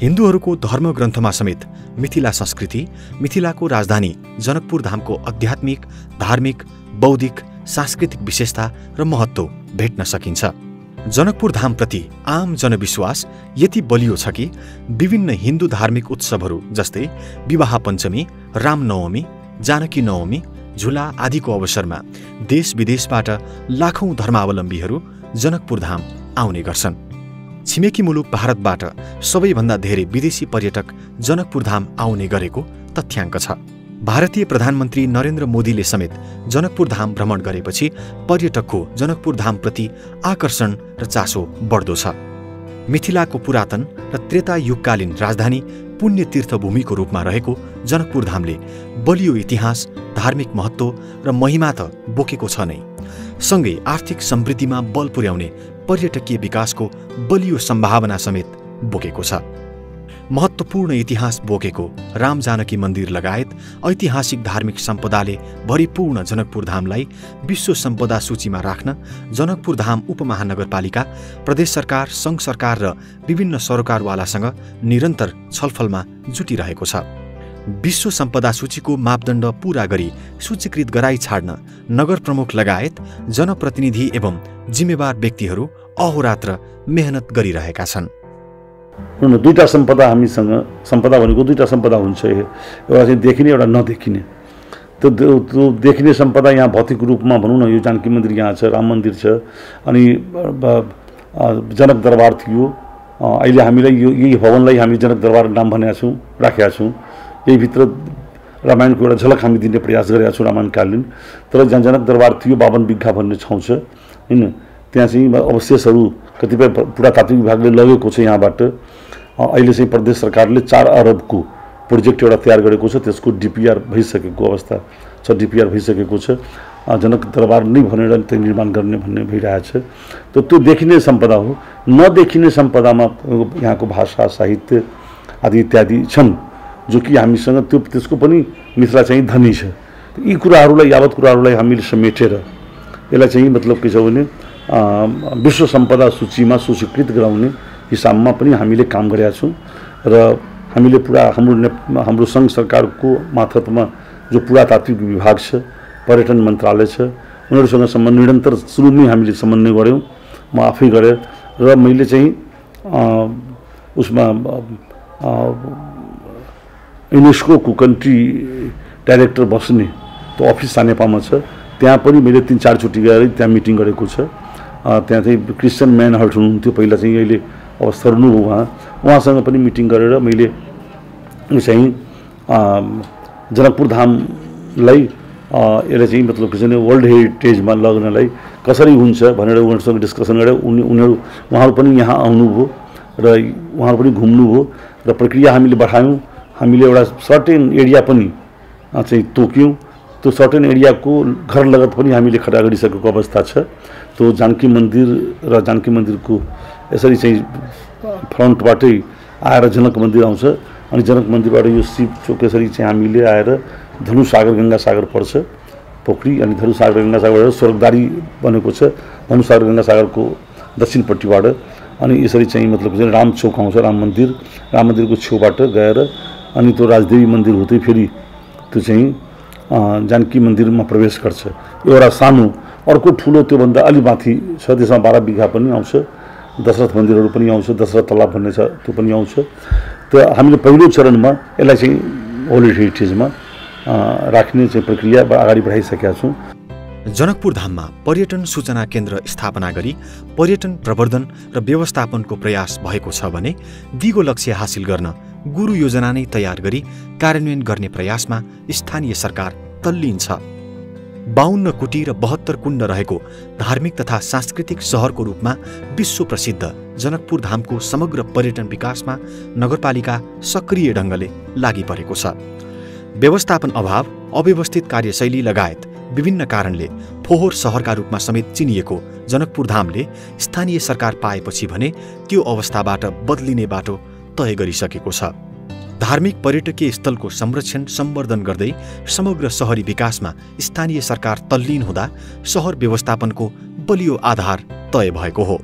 हिन्दूहरूको धर्मग्रन्थमा समेत मिथिला संस्कृति मिथिलाको राजधानी जनकपुर धामको आध्यात्मिक धार्मिक बौद्धिक सांस्कृतिक विशेषता र महत्त्व भेट्न सकिन्छ। जनकपुर धामप्रति आम जनविश्वास यति बलियो छ कि विभिन्न हिन्दू धार्मिक उत्सवहरू जस्तै विवाह पञ्चमी रामनवमी जानकी नवमी झुला आदिको अवसरमा देश विदेशबाट लाखौं धर्मावलम्बीहरू जनकपुर धाम आउने गर्छन्। छिमेकी मुलुक भारतबाट सबैभन्दा धेरै विदेशी पर्यटक जनकपुर धाम आउने गरेको तथ्याङ्क छ। भारतीय प्रधानमन्त्री नरेन्द्र मोदीले समेत जनकपुर धाम भ्रमण गरेपछि पर्यटकको जनकपुर धामप्रति आकर्षण र चासो बढ्दो छ। मिथिलाको पुरातन र त्रेता युगकालीन राजधानी पुण्य तीर्थभूमिको रूपमा रहेको जनकपुर धामले बलियो इतिहास धार्मिक महत्त्व र महिमा त बोकेको छ नै। सँगै आर्थिक समृद्धिमा बल पुर्याउने पर्यटकीय विकासको बलियो सम्भावना समेत बोकेको छ। महत्त्वपूर्ण इतिहास बोकेको राम जानकी मन्दिर लगायत ऐतिहासिक धार्मिक सम्पदाले भरिपूर्ण जनकपुर धामलाई विश्व सम्पदा सूचीमा राख्न जनकपुर धाम उपमहानगरपालिका प्रदेश सरकार सङ्घ सरकार र विभिन्न सरकारवालासँग निरन्तर छलफलमा जुटिरहेको छ। विश्व सम्पदा सूचीको मापदण्ड पूरा गरी सूचीकृत गराई छाड्न नगर प्रमुख लगायत जनप्रतिनिधि एवं जिम्मेवार व्यक्तिहरू अहोरात्र मेहनत गरिरहेका छन्। दुईवटा सम्पदा हामीसँग सम्पदा भनेको दुईवटा सम्पदा हुन्छ एउटा चाहिँ देखिने एउटा नदेखिने। त्यो त्यो देखिने सम्पदा यहाँ भौतिक रूपमा भनौँ न यो जानकी मन्दिर यहाँ छ राम मन्दिर छ अनि जनक दरबार थियो। अहिले हामीलाई यो यही भवनलाई हामी जनक दरबार नाम भनेका छौँ राखेका छौँ। यहीभित्र रामायणको एउटा झलक हामी दिने प्रयास गरेका छौँ रामायणकालीन तर जहाँ जनक दरबार थियो बाबन बिघा भन्ने ठाउँ छ होइन? त्यहाँ चाहिँ अवशेषहरू कतिपय पुरातात्विक विभागले लगेको छ यहाँबाट। अहिले चाहिँ प्रदेश सरकारले चार अरबको प्रोजेक्ट एउटा तयार गरेको छ त्यसको डिपिआर भइसकेको अवस्था छ डिपिआर भइसकेको छ। जनक दरबार नै भनेर त्यो निर्माण गर्ने भन्ने भइरहेछ। त त्यो देखिने सम्पदा हो नदेखिने सम्पदामा यहाँको भाषा साहित्य आदि इत्यादि छन् जो कि हामीसँग त्यो त्यसको पनि मिथिला चाहिँ धनी छ। यी कुराहरूलाई यावत कुराहरूलाई हामीले समेटेर यसलाई चाहिँ मतलब के छ भने विश्व सम्पदा सूचीमा सूचीकृत गराउने हिसाबमा पनि हामीले काम गरेका छौँ र हामीले पुरा हाम्रो हाम्रो सङ्घ सरकारको मार्फतमा जो पुरातात्विक विभाग छ पर्यटन मन्त्रालय छ उनीहरूसँग सम्बन्ध निरन्तर सुरु नै हामीले समन्वय गऱ्यौँ। म आफै गरेँ र मैले चाहिँ उसमा युनेस्को कन्ट्री डाइरेक्टर बस्ने त्यो अफिस सानेपामा छ। त्यहाँ पनि मैले तिन चारचोटि गएर त्यहाँ मिटिङ गरेको छ। त्यहाँ चाहिँ क्रिस्चियन म्यानहर्ट हुनुहुन्थ्यो। पहिला चाहिँ अहिले अवस्था हुनुभयो उहाँ उहाँसँग पनि मिटिङ गरेर मैले चाहिँ जनकपुर धामलाई यसलाई चाहिँ मतलब के छ भने वर्ल्ड हेरिटेजमा लग्नलाई कसरी हुन्छ भनेर उनीहरूसँग डिस्कसन गरेर उनी उनीहरू उहाँहरू पनि यहाँ आउनुभयो र उहाँहरू पनि घुम्नुभयो र प्रक्रिया हामीले बढायौँ। हामीले एउटा सर्टेन एरिया पनि चाहिँ तोक्यौँ। त्यो सर्टेन एरियाको घर लगत पनि हामीले खडा गरिसकेको अवस्था छ। त्यो जानकी मन्दिर र जानकी मन्दिरको यसरी चाहिँ फ्रन्टबाटै आएर जनक मन्दिर आउँछ। अनि जनक मन्दिरबाट यो शिव चोक यसरी चाहिँ हामीले आएर धनु सागर गङ्गा सागर पर्छ पोखरी अनि धनु सागर गङ्गा सागरबाट स्वर्गदारी बनेको छ। धनु सागर गङ्गा सागरको दक्षिणपट्टिबाट। अनि यसरी चाहिँ मतलब राम चोक आउँछ राम मन्दिर राम मन्दिरको छेउबाट गएर अनि त्यो राजदेवी मन्दिर हुँदै फेरि त्यो चाहिँ जानकी मन्दिरमा प्रवेश गर्छ। एउटा सानो अर्को ठुलो त्योभन्दा अलि माथि छ त्यसमा बाह्र बिघा पनि आउँछ। दशरथ मन्दिरहरू पनि आउँछ दशरथ तलाब भन्ने छ त्यो पनि आउँछ। त हामीले पहिलो चरणमा यसलाई चाहिँ होली हेरिटेजमा राख्ने चाहिँ प्रक्रिया अगाडि बढाइसकेका छौँ। जनकपुर धाममा पर्यटन सूचना केन्द्र स्थापना गरी पर्यटन प्रवर्धन र व्यवस्थापनको प्रयास भएको छ भने दिगो लक्ष्य हासिल गर्न गुरु योजना नै तयार गरी कार्यान्वयन गर्ने प्रयासमा स्थानीय सरकार तल्लीन छ। बाहुन्न कुटी र बहत्तर कुण्ड रहेको धार्मिक तथा सांस्कृतिक सहरको रूपमा विश्व प्रसिद्ध जनकपुर धामको समग्र पर्यटन विकासमा नगरपालिका सक्रिय ढङ्गले लागि परेको छ। व्यवस्थापन अभाव अव्यवस्थित कार्यशैली लगायत विभिन्न कारणले फोहोर सहरका रूपमा समेत चिनिएको जनकपुर धामले स्थानीय सरकार पाएपछि भने त्यो अवस्थाबाट बदलिने बाटो तय गरिसकेको छ। धार्मिक पर्यटकीय स्थलको संरक्षण सम्वर्धन गर्दै समग्र सहरी विकासमा स्थानीय सरकार तल्लीन हुँदा सहर व्यवस्थापनको बलियो आधार तय भएको हो।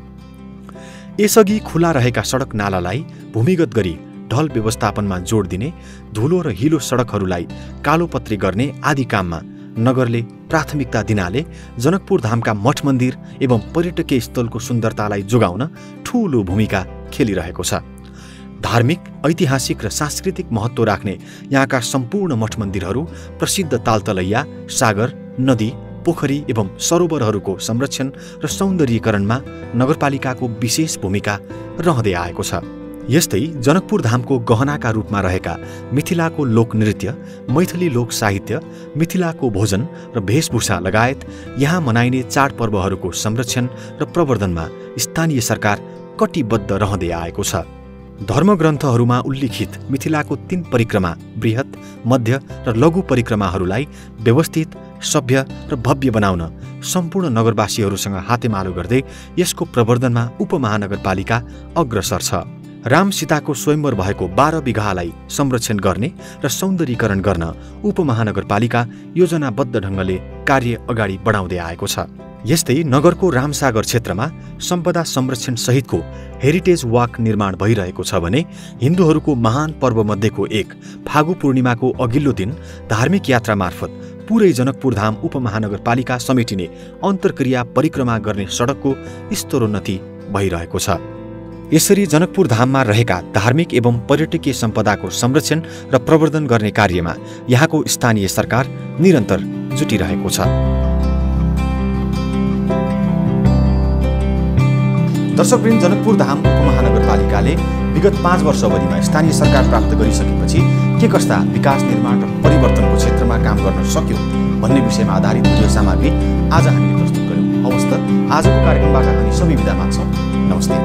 यसअघि खुला रहेका सडक नालालाई भूमिगत गरी ढल व्यवस्थापनमा जोड दिने धुलो र हिलो सडकहरूलाई कालोपत्री गर्ने आदि काममा नगरले प्राथमिकता दिनाले जनकपुर धामका मठ मन्दिर एवं पर्यटकीय स्थलको सुन्दरतालाई जोगाउन ठूलो भूमिका खेलिरहेको छ। धार्मिक ऐतिहासिक र सांस्कृतिक महत्त्व राख्ने यहाँका सम्पूर्ण मठ मन्दिरहरू प्रसिद्ध तालतलैया सागर नदी पोखरी एवं सरोवरहरूको संरक्षण र सौन्दर्यीकरणमा नगरपालिकाको विशेष भूमिका रहँदै आएको छ। यस्तै जनकपुर धामको गहनाका रूपमा रहेका मिथिलाको लोकनृत्य मैथिली लोक साहित्य मिथिलाको भोजन र वेशभूषा लगायत यहाँ मनाइने चाडपर्वहरूको संरक्षण र प्रवर्धनमा स्थानीय सरकार कटिबद्ध रहँदै आएको छ। धर्मग्रन्थहरूमा उल्लिखित मिथिलाको तीन परिक्रमा बृहत मध्य र लघु परिक्रमाहरूलाई व्यवस्थित सभ्य र भव्य बनाउन सम्पूर्ण नगरवासीहरूसँग हातेमालो गर्दै यसको प्रवर्धनमा उपमहानगरपालिका अग्रसर छ। राम सीताको स्वयंवर भएको बाह्र बिघालाई संरक्षण गर्ने र सौन्दर्यीकरण गर्न उपमहानगरपालिका योजनाबद्ध ढङ्गले कार्य अगाडि बढाउँदै आएको छ। यस्तै नगरको रामसागर क्षेत्रमा सम्पदा संरक्षण सहितको हेरिटेज वाक निर्माण भइरहेको छ भने हिन्दूहरूको महान पर्वमध्येको एक फागु पूर्णिमाको अघिल्लो दिन धार्मिक यात्रा मार्फत पुरै जनकपुर धाम उपमहानगरपालिका समेटिने अन्तर्क्रिया परिक्रमा गर्ने सडकको स्तरोन्नति भइरहेको छ। यसरी जनकपुर धाममा रहेका धार्मिक एवं पर्यटकीय सम्पदाको संरक्षण र प्रवर्धन गर्ने कार्यमा यहाँको स्थानीय सरकार निरन्तर जुटिरहेको छ। दर्शकवृन्द जनकपुर धाम उपमहानगरपालिकाले विगत पाँच वर्ष अवधिमा स्थानीय सरकार प्राप्त गरिसकेपछि के कस्ता विकास निर्माण र परिवर्तनको क्षेत्रमा काम गर्न सक्यो भन्ने विषयमा आधारित भिडियो सामग्री आज हामीले प्रस्तुत गर्यौँ। हवस् त आजको कार्यक्रमबाट हामी सबै विदा माग्छौँ। नमस्ते।